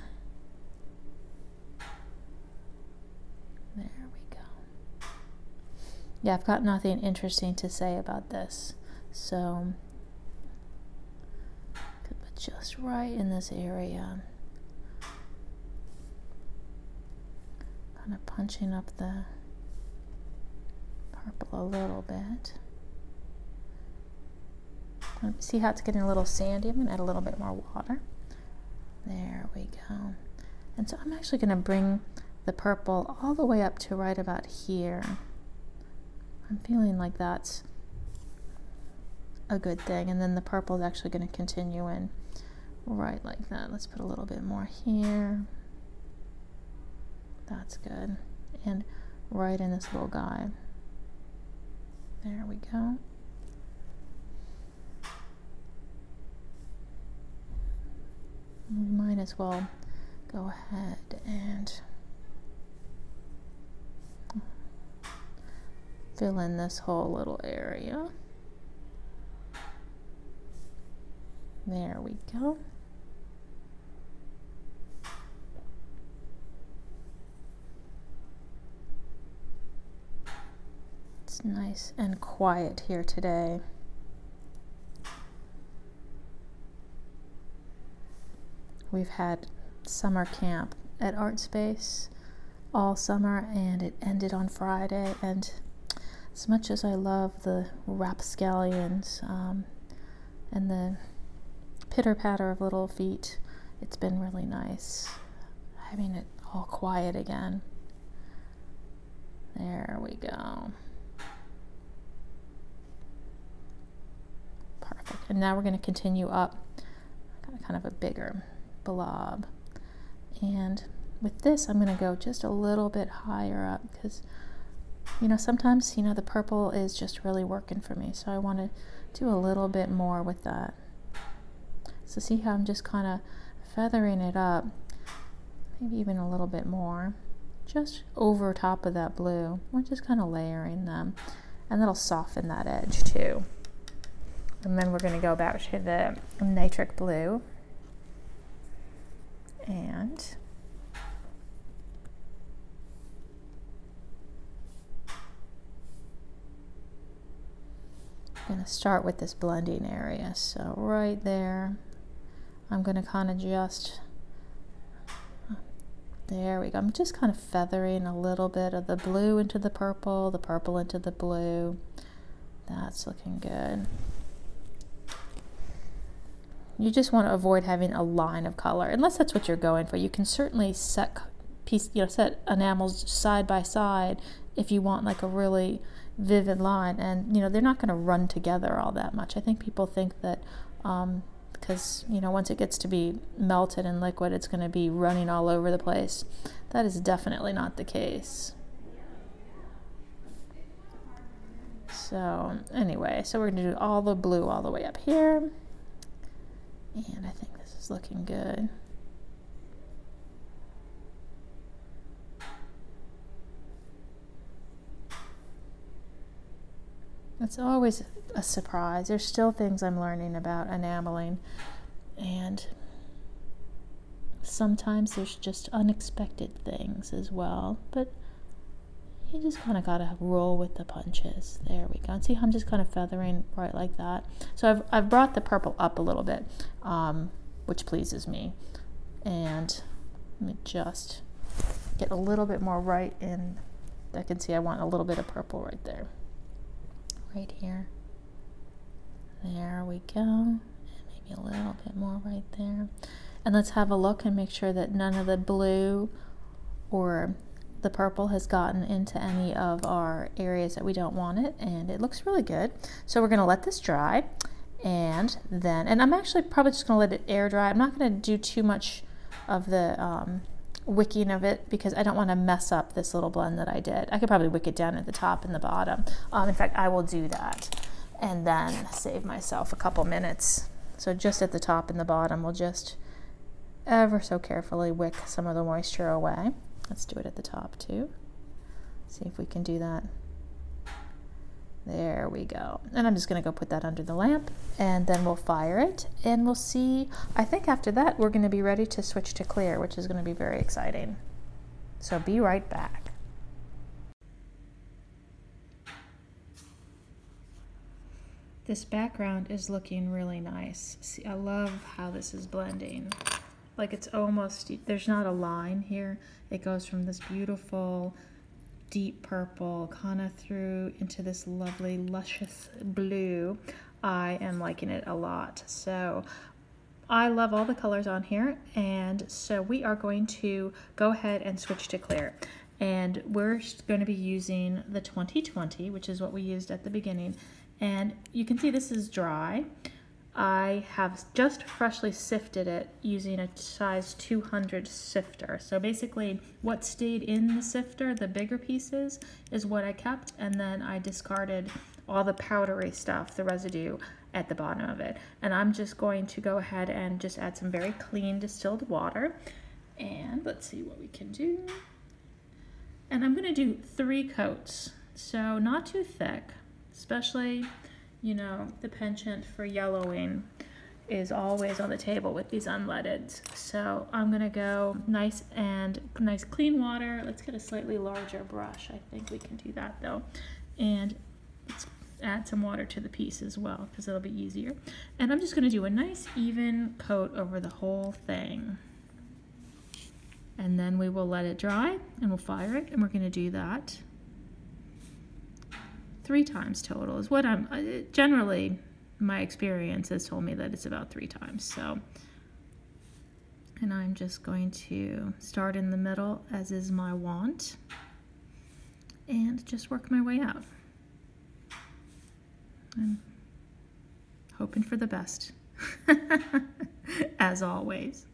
There we go. Yeah, I've got nothing interesting to say about this. So, just right in this area. Kind of punching up the purple a little bit. See how it's getting a little sandy? I'm going to add a little bit more water. There we go. And so I'm actually going to bring the purple all the way up to right about here. I'm feeling like that's a good thing. And then the purple is actually going to continue in right like that. Let's put a little bit more here. That's good. And right in this little guy. There we go. We might as well go ahead and fill in this whole little area. There we go. Nice and quiet here today. We've had summer camp at Art Space all summer and it ended on Friday and as much as I love the rapscallions um, and the pitter patter of little feet, it's been really nice having it all quiet again. There we go. Perfect. And now we're going to continue up kind of a bigger blob. And with this, I'm going to go just a little bit higher up because, you know, sometimes, you know, the purple is just really working for me. So I want to do a little bit more with that. So see how I'm just kind of feathering it up, maybe even a little bit more, just over top of that blue. We're just kind of layering them. And that'll soften that edge too. And then we're going to go back to the nitric blue and I'm going to start with this blending area. So right there, I'm going to kind of just, there we go. I'm just kind of feathering a little bit of the blue into the purple, the purple into the blue. That's looking good. You just want to avoid having a line of color, unless that's what you're going for. You can certainly set piece, you know, set enamels side by side if you want like a really vivid line, and you know they're not going to run together all that much. I think people think that um, because you know once it gets to be melted and liquid, it's going to be running all over the place. That is definitely not the case. So anyway, so we're going to do all the blue all the way up here. And I think this is looking good. It's always a surprise. There's still things I'm learning about enameling, and sometimes there's just unexpected things as well. But you just kind of got to roll with the punches. There we go. And see how I'm just kind of feathering right like that. So I've, I've brought the purple up a little bit, um, which pleases me. And let me just get a little bit more right in. I can see I want a little bit of purple right there. Right here. There we go. And maybe a little bit more right there. And let's have a look and make sure that none of the blue or the purple has gotten into any of our areas that we don't want it and it looks really good. So we're gonna let this dry and then, and I'm actually probably just gonna let it air dry. I'm not gonna do too much of the um, wicking of it because I don't want to mess up this little blend that I did. I could probably wick it down at the top and the bottom. Um, in fact, I will do that and then save myself a couple minutes. So just at the top and the bottom, we'll just ever so carefully wick some of the moisture away. Let's do it at the top too. See if we can do that. There we go. And I'm just going to go put that under the lamp and then we'll fire it and we'll see. I think after that we're going to be ready to switch to clear, which is going to be very exciting. So be right back. This background is looking really nice. See, I love how this is blending. Like it's almost, there's not a line here. It goes from this beautiful deep purple kind of through into this lovely luscious blue. I am liking it a lot. So I love all the colors on here and so we are going to go ahead and switch to clear and we're going to be using the 2020 which is what we used at the beginning and you can see this is dry I have just freshly sifted it using a size 200 sifter. So basically what stayed in the sifter, the bigger pieces, is what I kept and then I discarded all the powdery stuff, the residue at the bottom of it. And I'm just going to go ahead and just add some very clean distilled water. And let's see what we can do. And I'm gonna do three coats. So not too thick, especially you know, the penchant for yellowing is always on the table with these unleadeds. So I'm gonna go nice and nice clean water. Let's get a slightly larger brush. I think we can do that though. And let's add some water to the piece as well because it'll be easier. And I'm just gonna do a nice even coat over the whole thing. And then we will let it dry and we'll fire it and we're gonna do that three times total is what I'm uh, generally my experience has told me that it's about three times. So, and I'm just going to start in the middle as is my want and just work my way out. And hoping for the best, as always.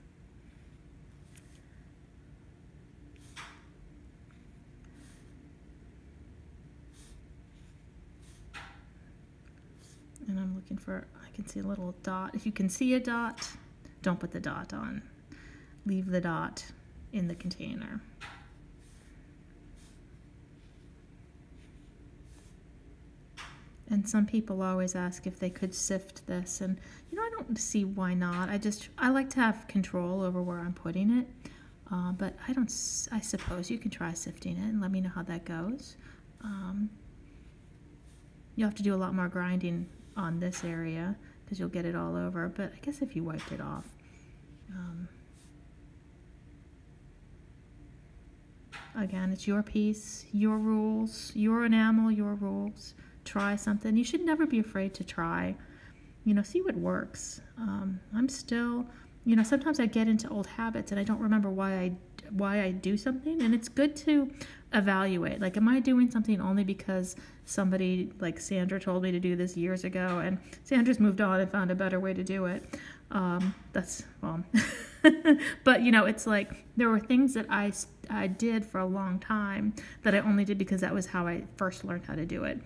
And I'm looking for, I can see a little dot. If you can see a dot, don't put the dot on. Leave the dot in the container. And some people always ask if they could sift this, and you know, I don't see why not. I just, I like to have control over where I'm putting it, uh, but I don't, I suppose you can try sifting it and let me know how that goes. Um, you'll have to do a lot more grinding on this area because you'll get it all over. But I guess if you wiped it off. Um, again, it's your piece, your rules, your enamel, your rules. Try something. You should never be afraid to try. You know, see what works. Um, I'm still, you know, sometimes I get into old habits and I don't remember why I why I do something, and it's good to evaluate. Like, am I doing something only because somebody like Sandra told me to do this years ago, and Sandra's moved on and found a better way to do it. Um, that's well, but you know, it's like there were things that I I did for a long time that I only did because that was how I first learned how to do it.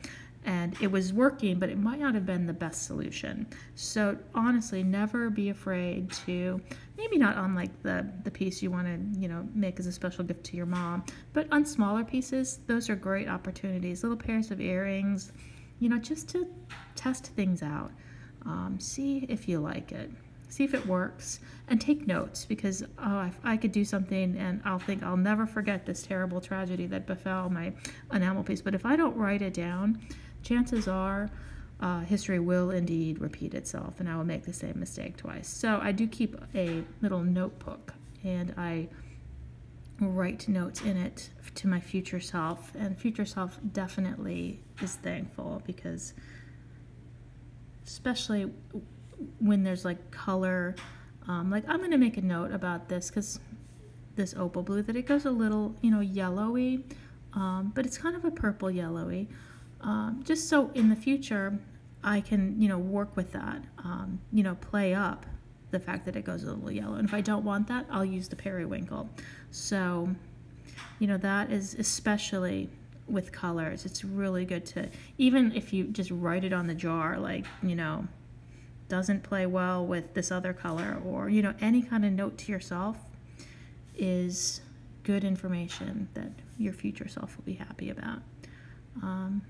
And it was working, but it might not have been the best solution. So honestly, never be afraid to maybe not on like the the piece you want to you know make as a special gift to your mom, but on smaller pieces, those are great opportunities. Little pairs of earrings, you know, just to test things out. Um, see if you like it see if it works, and take notes because oh, if I could do something and I'll think I'll never forget this terrible tragedy that befell my enamel piece. But if I don't write it down, chances are uh, history will indeed repeat itself and I will make the same mistake twice. So I do keep a little notebook and I write notes in it to my future self. And future self definitely is thankful because, especially when there's like color, um, like I'm going to make a note about this because this opal blue that it goes a little, you know, yellowy, um, but it's kind of a purple yellowy. Um, just so in the future I can, you know, work with that, um, you know, play up the fact that it goes a little yellow. And if I don't want that, I'll use the periwinkle. So, you know, that is especially with colors. It's really good to, even if you just write it on the jar, like, you know, doesn't play well with this other color or, you know, any kind of note to yourself is good information that your future self will be happy about. Um,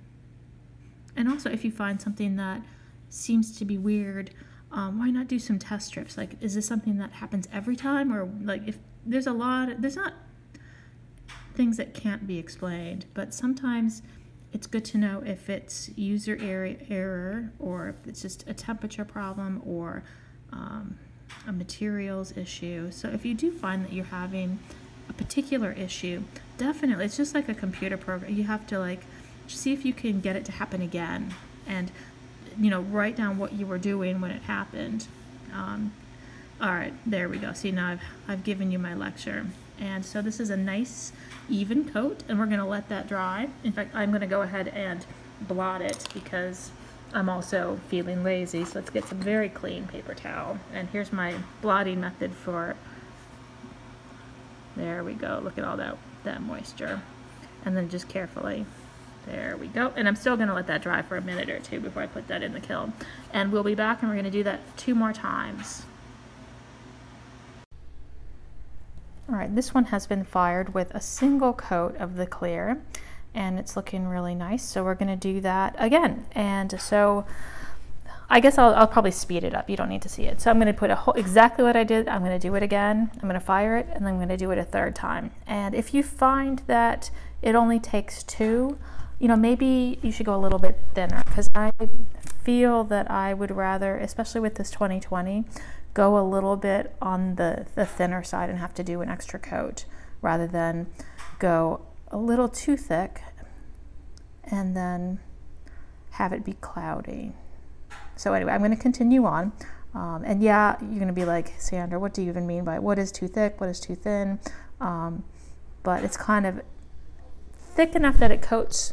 and also, if you find something that seems to be weird, um, why not do some test strips? Like, is this something that happens every time? Or, like, if there's a lot, there's not things that can't be explained, but sometimes it's good to know if it's user area error or if it's just a temperature problem or um, a materials issue. So if you do find that you're having a particular issue, definitely, it's just like a computer program. You have to like see if you can get it to happen again and, you know, write down what you were doing when it happened. Um, all right, there we go. See, now I've, I've given you my lecture. And so this is a nice even coat and we're gonna let that dry. In fact, I'm gonna go ahead and blot it because I'm also feeling lazy. So let's get some very clean paper towel. And here's my blotting method for, there we go. Look at all that, that moisture. And then just carefully, there we go. And I'm still gonna let that dry for a minute or two before I put that in the kiln. And we'll be back and we're gonna do that two more times. All right, this one has been fired with a single coat of the clear and it's looking really nice. So we're gonna do that again. And so I guess I'll, I'll, probably speed it up. You don't need to see it. So I'm gonna put a whole, exactly what I did. I'm gonna do it again. I'm gonna fire it and then I'm gonna do it a third time. And if you find that it only takes two, you know, maybe you should go a little bit thinner because I feel that I would rather, especially with this 2020, go a little bit on the, the thinner side and have to do an extra coat rather than go a little too thick and then have it be cloudy. So anyway, I'm going to continue on. Um, and yeah, you're going to be like, Sandra, what do you even mean by what is too thick? What is too thin? Um, but it's kind of thick enough that it coats,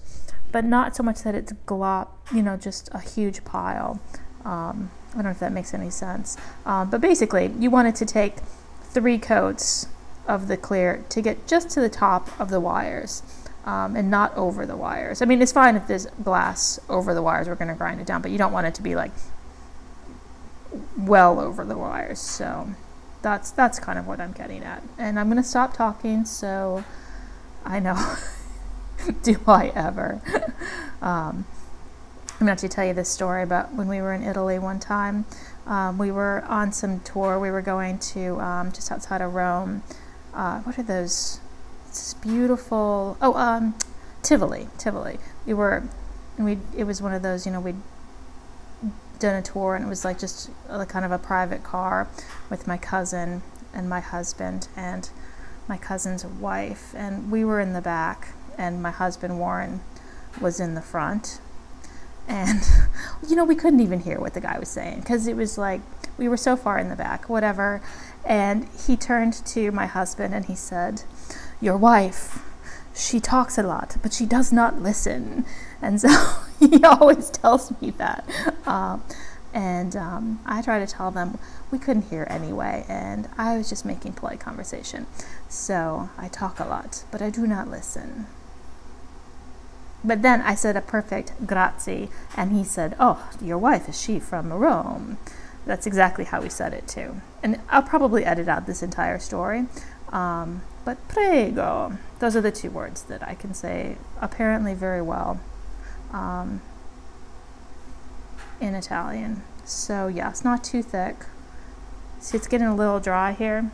but not so much that it's glop, you know, just a huge pile. Um, I don't know if that makes any sense. Um, but basically, you wanted to take three coats of the clear to get just to the top of the wires um, and not over the wires. I mean, it's fine if there's glass over the wires, we're going to grind it down, but you don't want it to be like well over the wires. So that's, that's kind of what I'm getting at. And I'm going to stop talking so I know, do I ever? um, I'm going to tell you this story about when we were in Italy one time. Um, we were on some tour. We were going to um, just outside of Rome. Uh, what are those? It's beautiful. Oh, um, Tivoli. Tivoli. We were, and we. It was one of those. You know, we'd done a tour, and it was like just a, kind of a private car with my cousin and my husband and my cousin's wife, and we were in the back, and my husband Warren was in the front. And you know we couldn't even hear what the guy was saying because it was like we were so far in the back whatever. And he turned to my husband and he said your wife she talks a lot but she does not listen. And so he always tells me that. Um, and um, i try to tell them we couldn't hear anyway and i was just making polite conversation. So i talk a lot but i do not listen but then I said a perfect grazie, and he said, Oh, your wife, is she from Rome? That's exactly how he said it too. And I'll probably edit out this entire story. Um, but prego, those are the two words that I can say apparently very well um, in Italian. So, yeah, it's not too thick. See, it's getting a little dry here.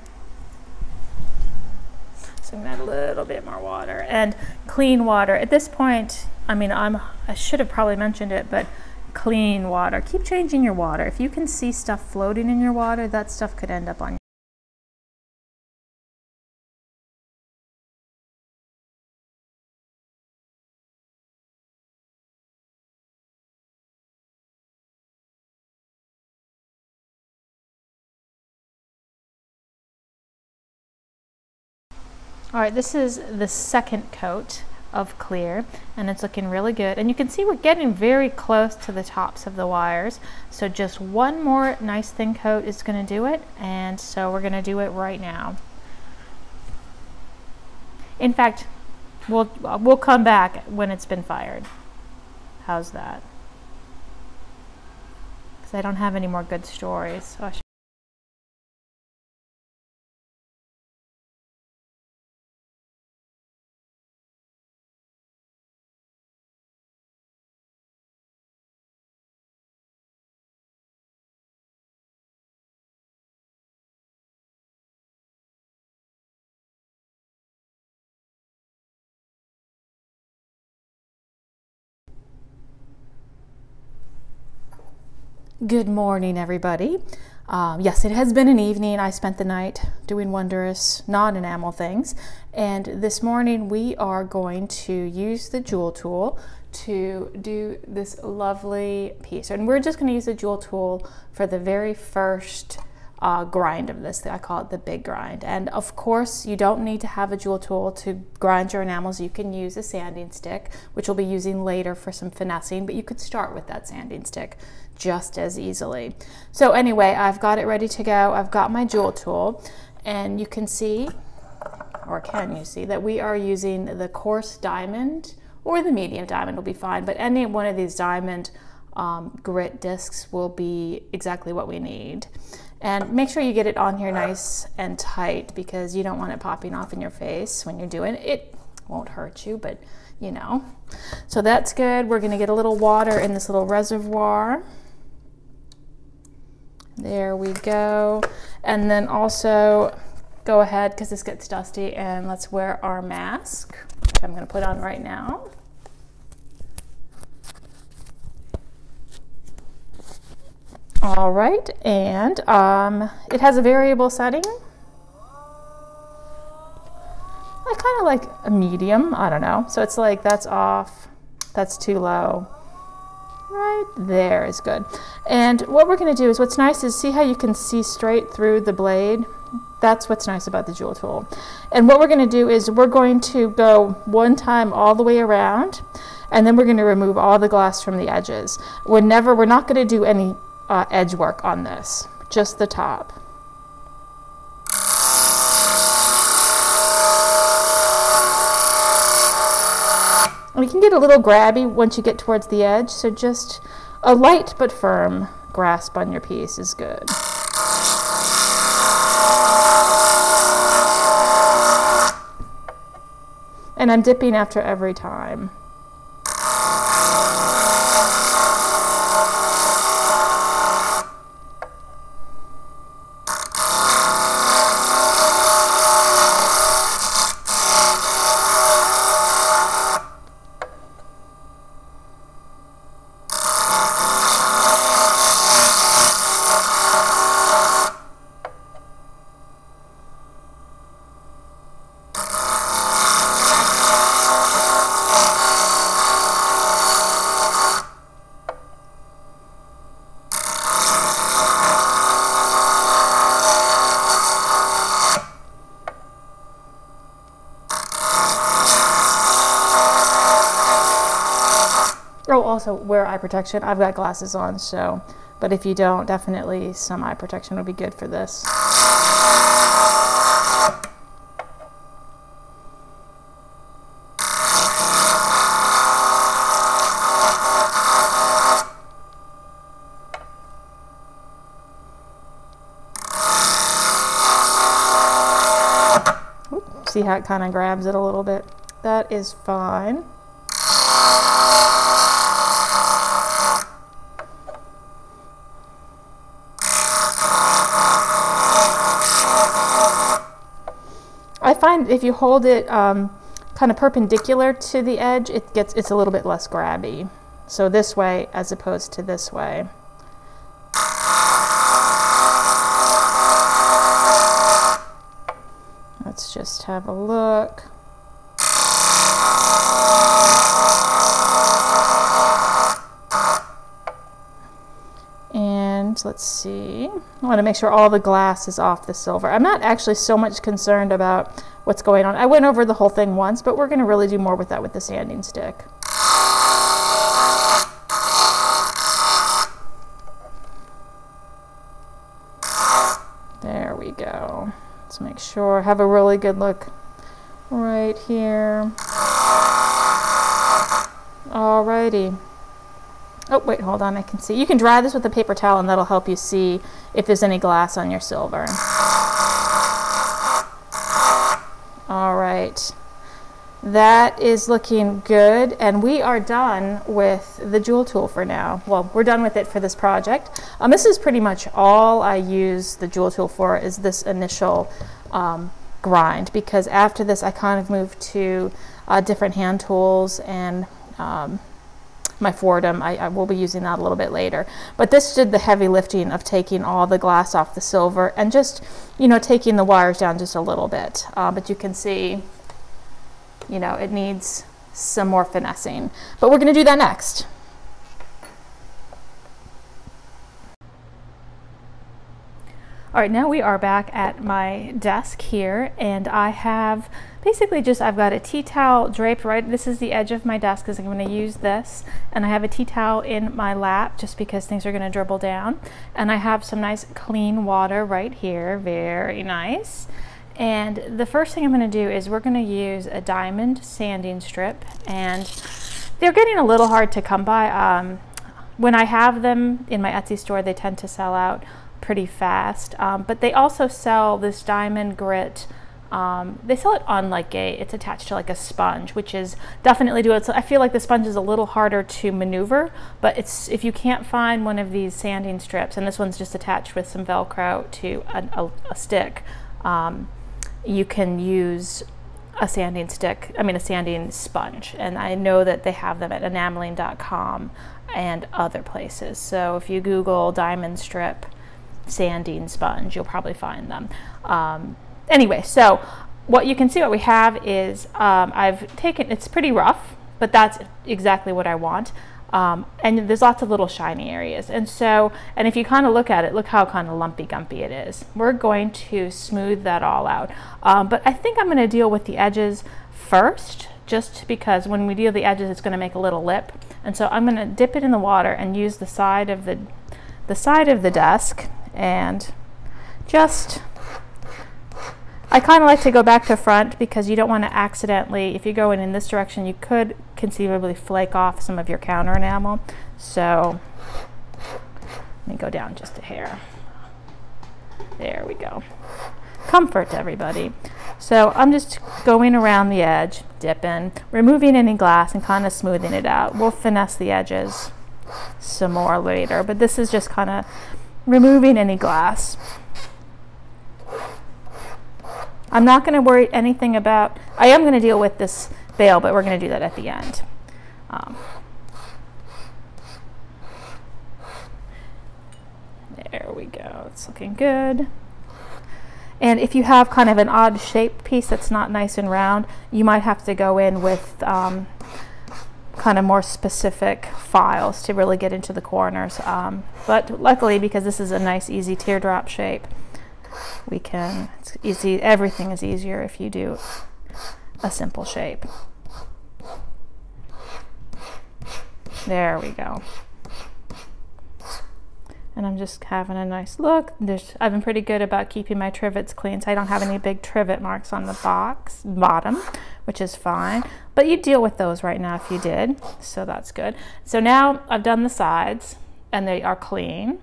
So I'm gonna add a little bit more water and clean water. At this point, I mean, I'm, I should have probably mentioned it, but clean water. Keep changing your water. If you can see stuff floating in your water, that stuff could end up on All right, this is the second coat of clear and it's looking really good. And you can see we're getting very close to the tops of the wires. So just one more nice thin coat is gonna do it. And so we're gonna do it right now. In fact, we'll, we'll come back when it's been fired. How's that? Because I don't have any more good stories. So Good morning, everybody. Um, yes, it has been an evening. I spent the night doing wondrous non enamel things. And this morning we are going to use the JoolTool to do this lovely piece. And we're just going to use the JoolTool for the very first uh, grind of this. I call it the big grind. And of course, you don't need to have a JoolTool to grind your enamels. You can use a sanding stick, which we'll be using later for some finessing, but you could start with that sanding stick just as easily. So anyway, I've got it ready to go. I've got my JoolTool, and you can see, or can you see, that we are using the coarse diamond or the medium diamond will be fine, but any one of these diamond um, grit discs will be exactly what we need. And make sure you get it on here nice and tight because you don't want it popping off in your face when you're doing it. It won't hurt you, but you know. So that's good. We're gonna get a little water in this little reservoir. There we go. And then also go ahead because this gets dusty and let's wear our mask, which I'm gonna put on right now. All right, and um, it has a variable setting. I kind of like a medium, I don't know. So it's like that's off, that's too low. Right there is good. And what we're gonna do is what's nice is see how you can see straight through the blade? That's what's nice about the JoolTool. And what we're gonna do is we're going to go one time all the way around and then we're gonna remove all the glass from the edges. We're never, we're not gonna do any uh, edge work on this, just the top. It can get a little grabby once you get towards the edge, so just a light but firm grasp on your piece is good. And I'm dipping after every time. Oh, also wear eye protection. I've got glasses on, so, but if you don't, definitely some eye protection would be good for this. see how it kind of grabs it a little bit. That is fine. If you hold it um, kind of perpendicular to the edge, it gets it's a little bit less grabby. So this way as opposed to this way. Let's just have a look. And let's see, I want to make sure all the glass is off the silver. I'm not actually so much concerned about what's going on. I went over the whole thing once, but we're going to really do more with that with the sanding stick. There we go. Let's make sure, have a really good look right here. Alrighty. Oh, wait, hold on, I can see. You can dry this with a paper towel and that'll help you see if there's any glass on your silver. All right. That is looking good, and we are done with the JoolTool for now. Well, we're done with it for this project. Um, this is pretty much all I use the JoolTool for is this initial um, grind, because after this I kind of moved to uh, different hand tools and um, my Foredom. I, I, will be using that a little bit later. But this did the heavy lifting of taking all the glass off the silver and just, you know, taking the wires down just a little bit. Uh, but you can see, you know, it needs some more finessing. But we're going to do that next. All right, now we are back at my desk here and I have basically just, I've got a tea towel draped right, this is the edge of my desk because I'm going to use this and I have a tea towel in my lap just because things are going to dribble down and I have some nice clean water right here, very nice. And the first thing I'm going to do is we're going to use a diamond sanding strip and they're getting a little hard to come by. Um, when I have them in my Etsy store, they tend to sell out pretty fast. Um, but they also sell this diamond grit. Um, they sell it on like a, it's attached to like a sponge, which is definitely do it. So I feel like the sponge is a little harder to maneuver, but it's if you can't find one of these sanding strips, and this one's just attached with some Velcro to a, a, a stick, um, you can use a sanding stick, I mean a sanding sponge. And I know that they have them at enameling.com and other places. So if you Google diamond strip, sanding sponge. You'll probably find them. Um, anyway, so what you can see what we have is um, I've taken, it's pretty rough, but that's exactly what I want. Um, and there's lots of little shiny areas. And so, and if you kind of look at it, look how kind of lumpy gumpy it is. We're going to smooth that all out. Um, but I think I'm going to deal with the edges first, just because when we deal the edges, it's going to make a little lip. And so I'm going to dip it in the water and use the side of the, the side of the desk and just I kind of like to go back to front because you don't want to accidentally, if you go in in this direction, you could conceivably flake off some of your counter enamel. So let me go down just a hair. There we go. Comfort, everybody. So I'm just going around the edge, dipping, removing any glass and kind of smoothing it out. We'll finesse the edges some more later, but this is just kind of removing any glass. I'm not going to worry anything about, I am going to deal with this bail, but we're going to do that at the end. Um, there we go, it's looking good. And if you have kind of an odd shaped piece that's not nice and round, you might have to go in with um, kind of more specific files to really get into the corners. Um, but luckily, because this is a nice, easy teardrop shape, we can, it's easy, everything is easier if you do a simple shape. There we go and I'm just having a nice look. There's, I've been pretty good about keeping my trivets clean, so I don't have any big trivet marks on the box bottom, which is fine. But you deal with those right now if you did, so that's good. So now I've done the sides, and they are clean.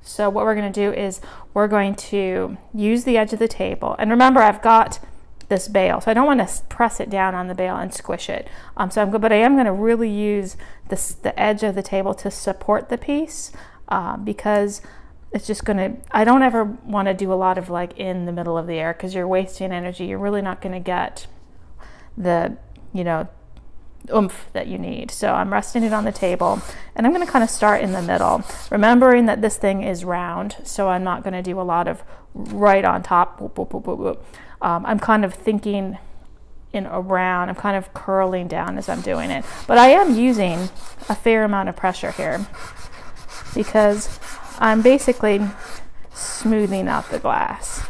So what we're going to do is we're going to use the edge of the table. And remember, I've got this bail, so I don't want to press it down on the bail and squish it. Um, so I'm but I am going to really use this, the edge of the table to support the piece uh, because it's just going to, I don't ever want to do a lot of like in the middle of the air because you're wasting energy. You're really not going to get the, you know, oomph that you need. So I'm resting it on the table and I'm going to kind of start in the middle, remembering that this thing is round. So I'm not going to do a lot of right on top. Um, I'm kind of thinking in around, I'm kind of curling down as I'm doing it, but I am using a fair amount of pressure here because I'm basically smoothing out the glass.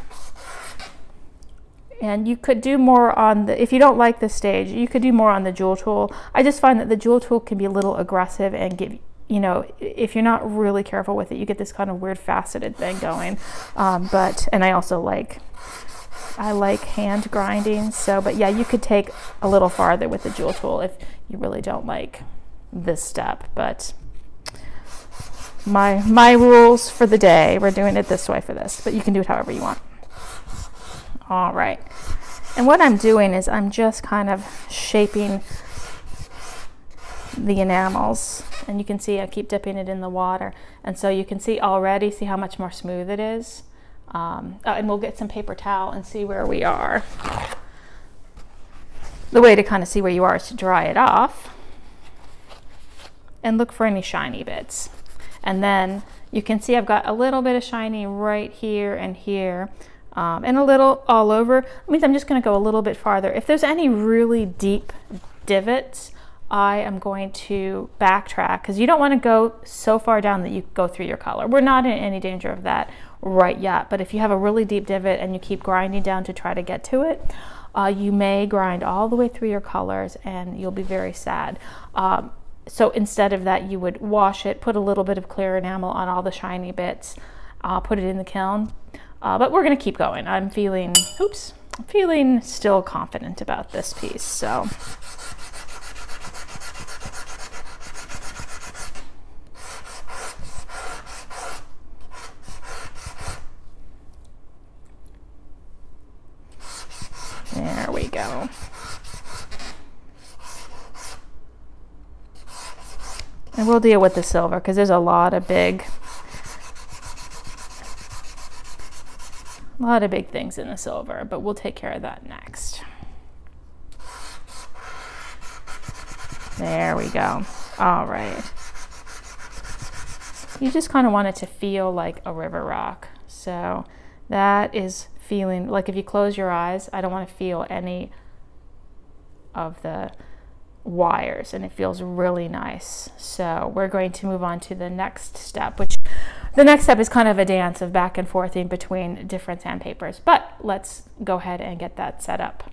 and you could do more on the if you don't like the stage you could do more on the JoolTool i just find that the JoolTool can be a little aggressive and give you know if you're not really careful with it you get this kind of weird faceted thing going um, but and i also like i like hand grinding so but yeah you could take a little farther with the JoolTool if you really don't like this step but my my rules for the day we're doing it this way for this but you can do it however you want all right. And what I'm doing is I'm just kind of shaping the enamels. And you can see I keep dipping it in the water. And so you can see already, see how much more smooth it is. Um, uh, and we'll get some paper towel and see where we are. The way to kind of see where you are is to dry it off and look for any shiny bits. And then you can see I've got a little bit of shiny right here and here um, and a little all over. Means I'm just going to go a little bit farther. If there's any really deep divots, I am going to backtrack because you don't want to go so far down that you go through your color. We're not in any danger of that right yet, but if you have a really deep divot and you keep grinding down to try to get to it, uh, you may grind all the way through your colors and you'll be very sad. Um, so instead of that, you would wash it, put a little bit of clear enamel on all the shiny bits, uh, put it in the kiln, uh, but we're gonna keep going. I'm feeling, oops, I'm feeling still confident about this piece, so. There we go. And we'll deal with the silver because there's a lot of big A lot of big things in the silver, but we'll take care of that next. There we go. All right. You just kind of want it to feel like a river rock. So that is feeling like if you close your eyes, I don't want to feel any of the wires and it feels really nice. So we're going to move on to the next step, which the next step is kind of a dance of back and forth in between different sandpapers, but let's go ahead and get that set up.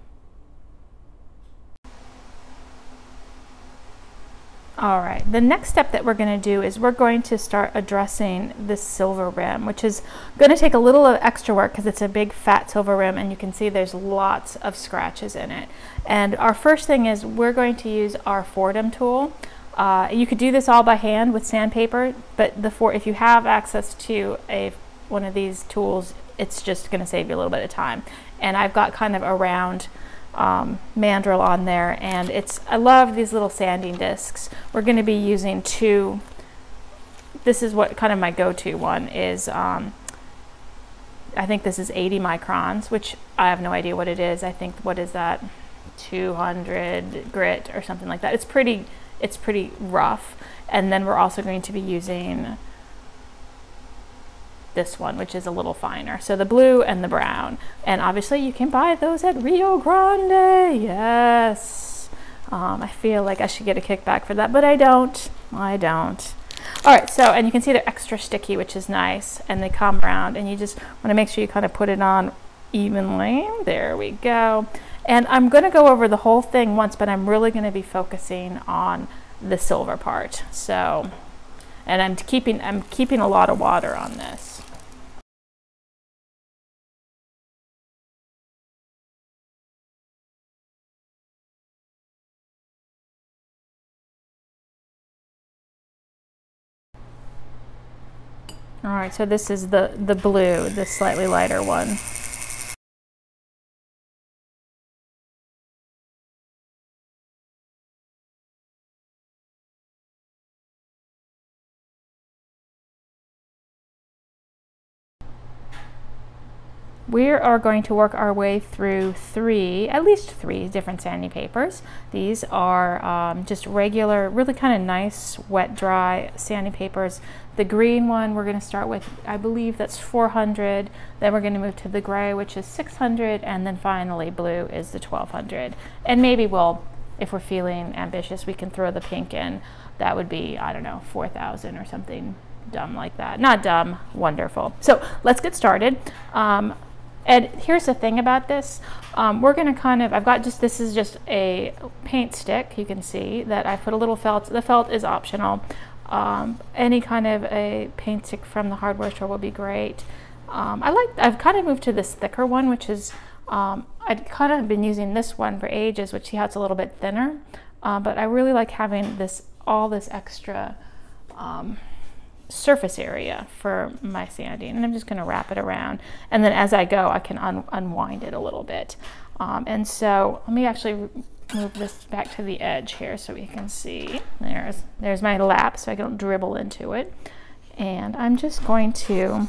All right, the next step that we're going to do is we're going to start addressing the silver rim, which is going to take a little of extra work because it's a big fat silver rim and you can see there's lots of scratches in it. And our first thing is we're going to use our Foredom tool. Uh, you could do this all by hand with sandpaper, but the for if you have access to a one of these tools, it's just going to save you a little bit of time. And I've got kind of a round um, mandrel on there, and it's I love these little sanding discs. We're going to be using two. This is what kind of my go-to one is. Um, I think this is 80 microns, which I have no idea what it is. I think what is that, 200 grit or something like that. It's pretty it's pretty rough. And then we're also going to be using this one, which is a little finer. So the blue and the brown. And obviously you can buy those at Rio Grande. Yes. Um, I feel like I should get a kickback for that, but I don't. I don't. All right, so, and you can see they're extra sticky, which is nice, and they come around, and you just want to make sure you kind of put it on evenly. There we go. And I'm going to go over the whole thing once, but I'm really going to be focusing on the silver part. So, and I'm keeping, I'm keeping a lot of water on this. All right, so this is the, the blue, the slightly lighter one. We are going to work our way through three, at least three different sanding papers. These are um, just regular, really kind of nice, wet, dry sanding papers. The green one we're going to start with, I believe that's 400. Then we're going to move to the gray, which is 600. And then finally blue is the 1200. And maybe we'll, if we're feeling ambitious, we can throw the pink in. That would be, I don't know, 4,000 or something dumb like that. Not dumb, wonderful. So let's get started. Um, And here's the thing about this. Um, we're going to kind of, I've got just, this is just a paint stick. You can see that I put a little felt. The felt is optional. Um, any kind of a paint stick from the hardware store will be great. Um, I like, I've kind of moved to this thicker one, which is, um, I'd kind of been using this one for ages, which see how it's a little bit thinner. Uh, but I really like having this, all this extra um, surface area for my sanding. And I'm just going to wrap it around. And then as I go, I can un unwind it a little bit. Um, and so let me actually move this back to the edge here so we can see. There's, there's my lap so I don't dribble into it. And I'm just going to,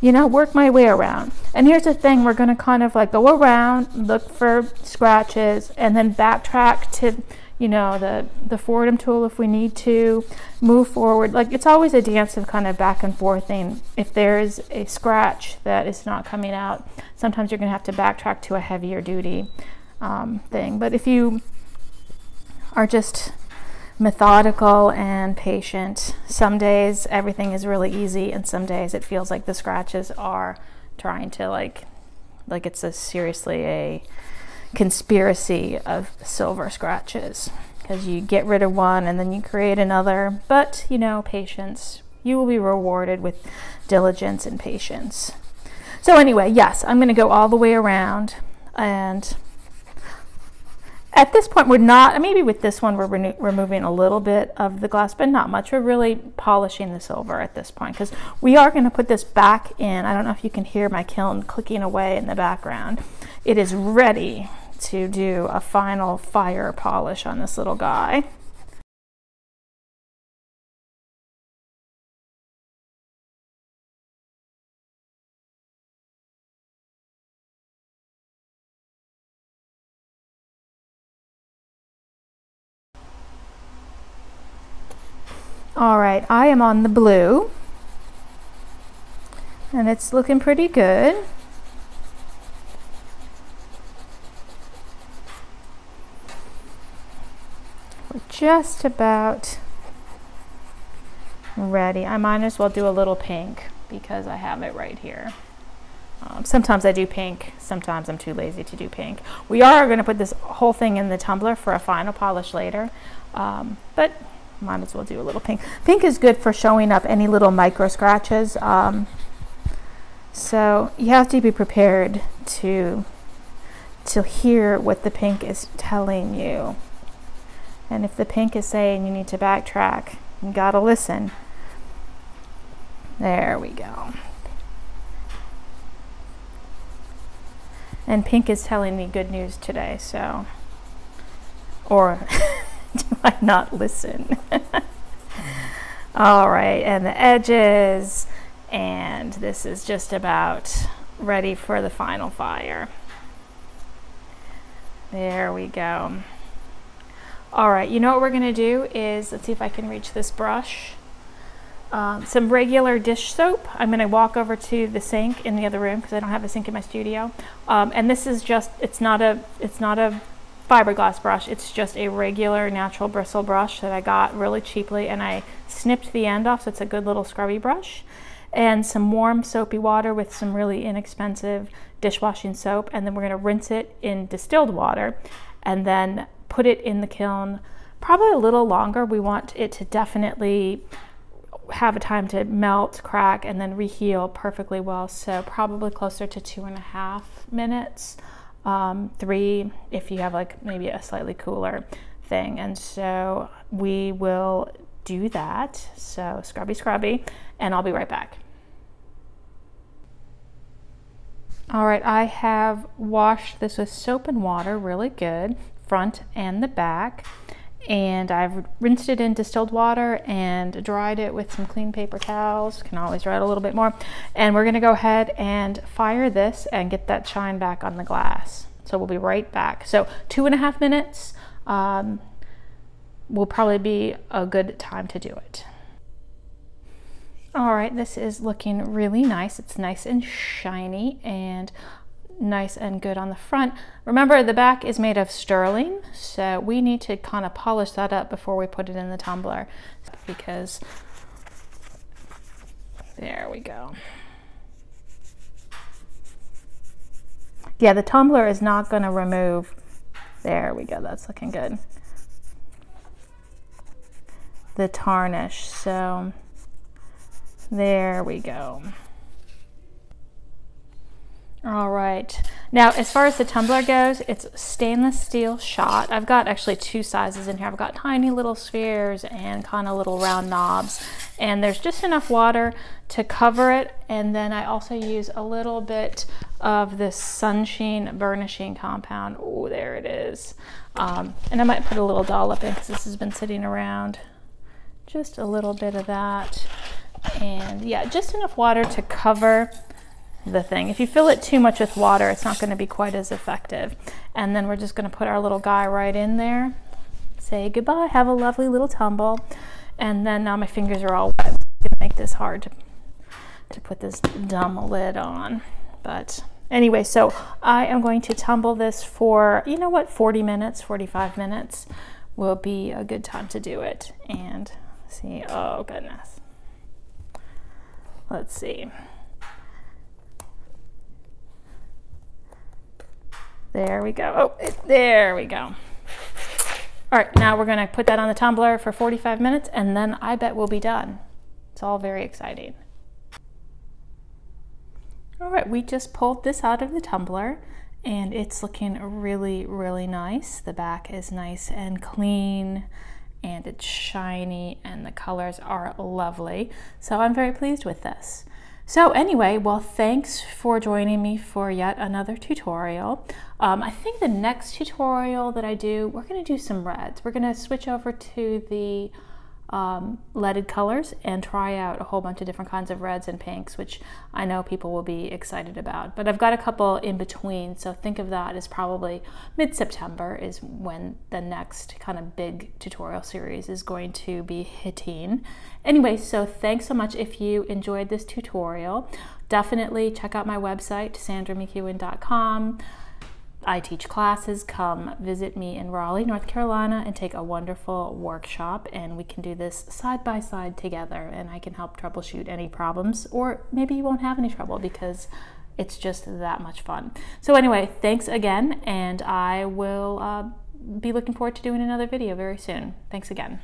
you know, work my way around. And here's the thing, we're gonna kind of like go around, look for scratches, and then backtrack to, you know, the, the Foredom tool if we need to, move forward. Like it's always a dance of kind of back and forth thing. If there's a scratch that is not coming out, sometimes you're gonna have to backtrack to a heavier duty um, thing. But if you are just methodical and patient, some days everything is really easy, and some days it feels like the scratches are trying to like, like it's a seriously a conspiracy of silver scratches because you get rid of one and then you create another. But you know, patience. You will be rewarded with diligence and patience. So anyway, yes, I'm going to go all the way around and at this point, we're not, maybe with this one, we're removing a little bit of the glass, but not much. We're really polishing the silver at this point because we are going to put this back in. I don't know if you can hear my kiln clicking away in the background. It is ready to do a final fire polish on this little guy. All right, I am on the blue and it's looking pretty good. We're just about ready. I might as well do a little pink because I have it right here. Um, sometimes I do pink, sometimes I'm too lazy to do pink. We are going to put this whole thing in the tumbler for a final polish later, um, but might as well do a little pink. Pink is good for showing up any little micro scratches. Um, so you have to be prepared to to hear what the pink is telling you. And if the pink is saying you need to backtrack, you gotta listen. There we go. And pink is telling me good news today, so or do I not listen? All right, and the edges, and this is just about ready for the final fire. There we go. All right, you know what we're gonna do is, let's see if I can reach this brush. Um, some regular dish soap. I'm going to walk over to the sink in the other room because I don't have a sink in my studio. Um, and this is just, it's not a, it's not a fiberglass brush. It's just a regular natural bristle brush that I got really cheaply and I snipped the end off so it's a good little scrubby brush. And some warm soapy water with some really inexpensive dishwashing soap and then we're going to rinse it in distilled water and then put it in the kiln probably a little longer. We want it to definitely have a time to melt, crack, and then reheal perfectly well. So probably closer to two and a half minutes um, three if you have like maybe a slightly cooler thing. And so we will do that. So scrubby, scrubby, and I'll be right back. All right, I have washed this with soap and water really good, front and the back. And I've rinsed it in distilled water and dried it with some clean paper towels. Can always dry it a little bit more. And we're gonna go ahead and fire this and get that shine back on the glass. So we'll be right back. So two and a half minutes um, will probably be a good time to do it. All right, this is looking really nice. It's nice and shiny and nice and good on the front. Remember the back is made of sterling, so we need to kind of polish that up before we put it in the tumbler because there we go. yeah, the tumbler is not going to remove. There we go. That's looking good. The tarnish. So there we go. All right. Now, as far as the tumbler goes, it's stainless steel shot. I've got actually two sizes in here. I've got tiny little spheres and kind of little round knobs. And there's just enough water to cover it. And then I also use a little bit of this Sunsheen burnishing compound. Oh, there it is. Um, and I might put a little dollop in because this has been sitting around. Just a little bit of that. And yeah, just enough water to cover the thing. If you fill it too much with water, it's not going to be quite as effective. And then we're just going to put our little guy right in there. Say goodbye, have a lovely little tumble. And then now my fingers are all wet. It's going to make this hard to, to put this dumb lid on. But anyway, so I am going to tumble this for, you know what, 40 minutes, 45 minutes will be a good time to do it. And see, oh goodness. Let's see. There we go. Oh, there we go. All right, now we're gonna put that on the tumbler for 45 minutes and then I bet we'll be done. It's all very exciting. All right, we just pulled this out of the tumbler and it's looking really, really nice. The back is nice and clean and it's shiny and the colors are lovely. So I'm very pleased with this. So anyway, well, thanks for joining me for yet another tutorial. Um, I think the next tutorial that I do, we're gonna do some reds. We're gonna switch over to the um, leaded colors and try out a whole bunch of different kinds of reds and pinks, which I know people will be excited about. But I've got a couple in between, so think of that as probably mid-September is when the next kind of big tutorial series is going to be hitting. Anyway, so thanks so much if you enjoyed this tutorial. Definitely check out my website, sandramcewen.com. I teach classes. Come visit me in Raleigh, North Carolina, and take a wonderful workshop. And we can do this side by side together, and I can help troubleshoot any problems, or maybe you won't have any trouble because it's just that much fun. So, anyway, thanks again, and I will uh, be looking forward to doing another video very soon. Thanks again.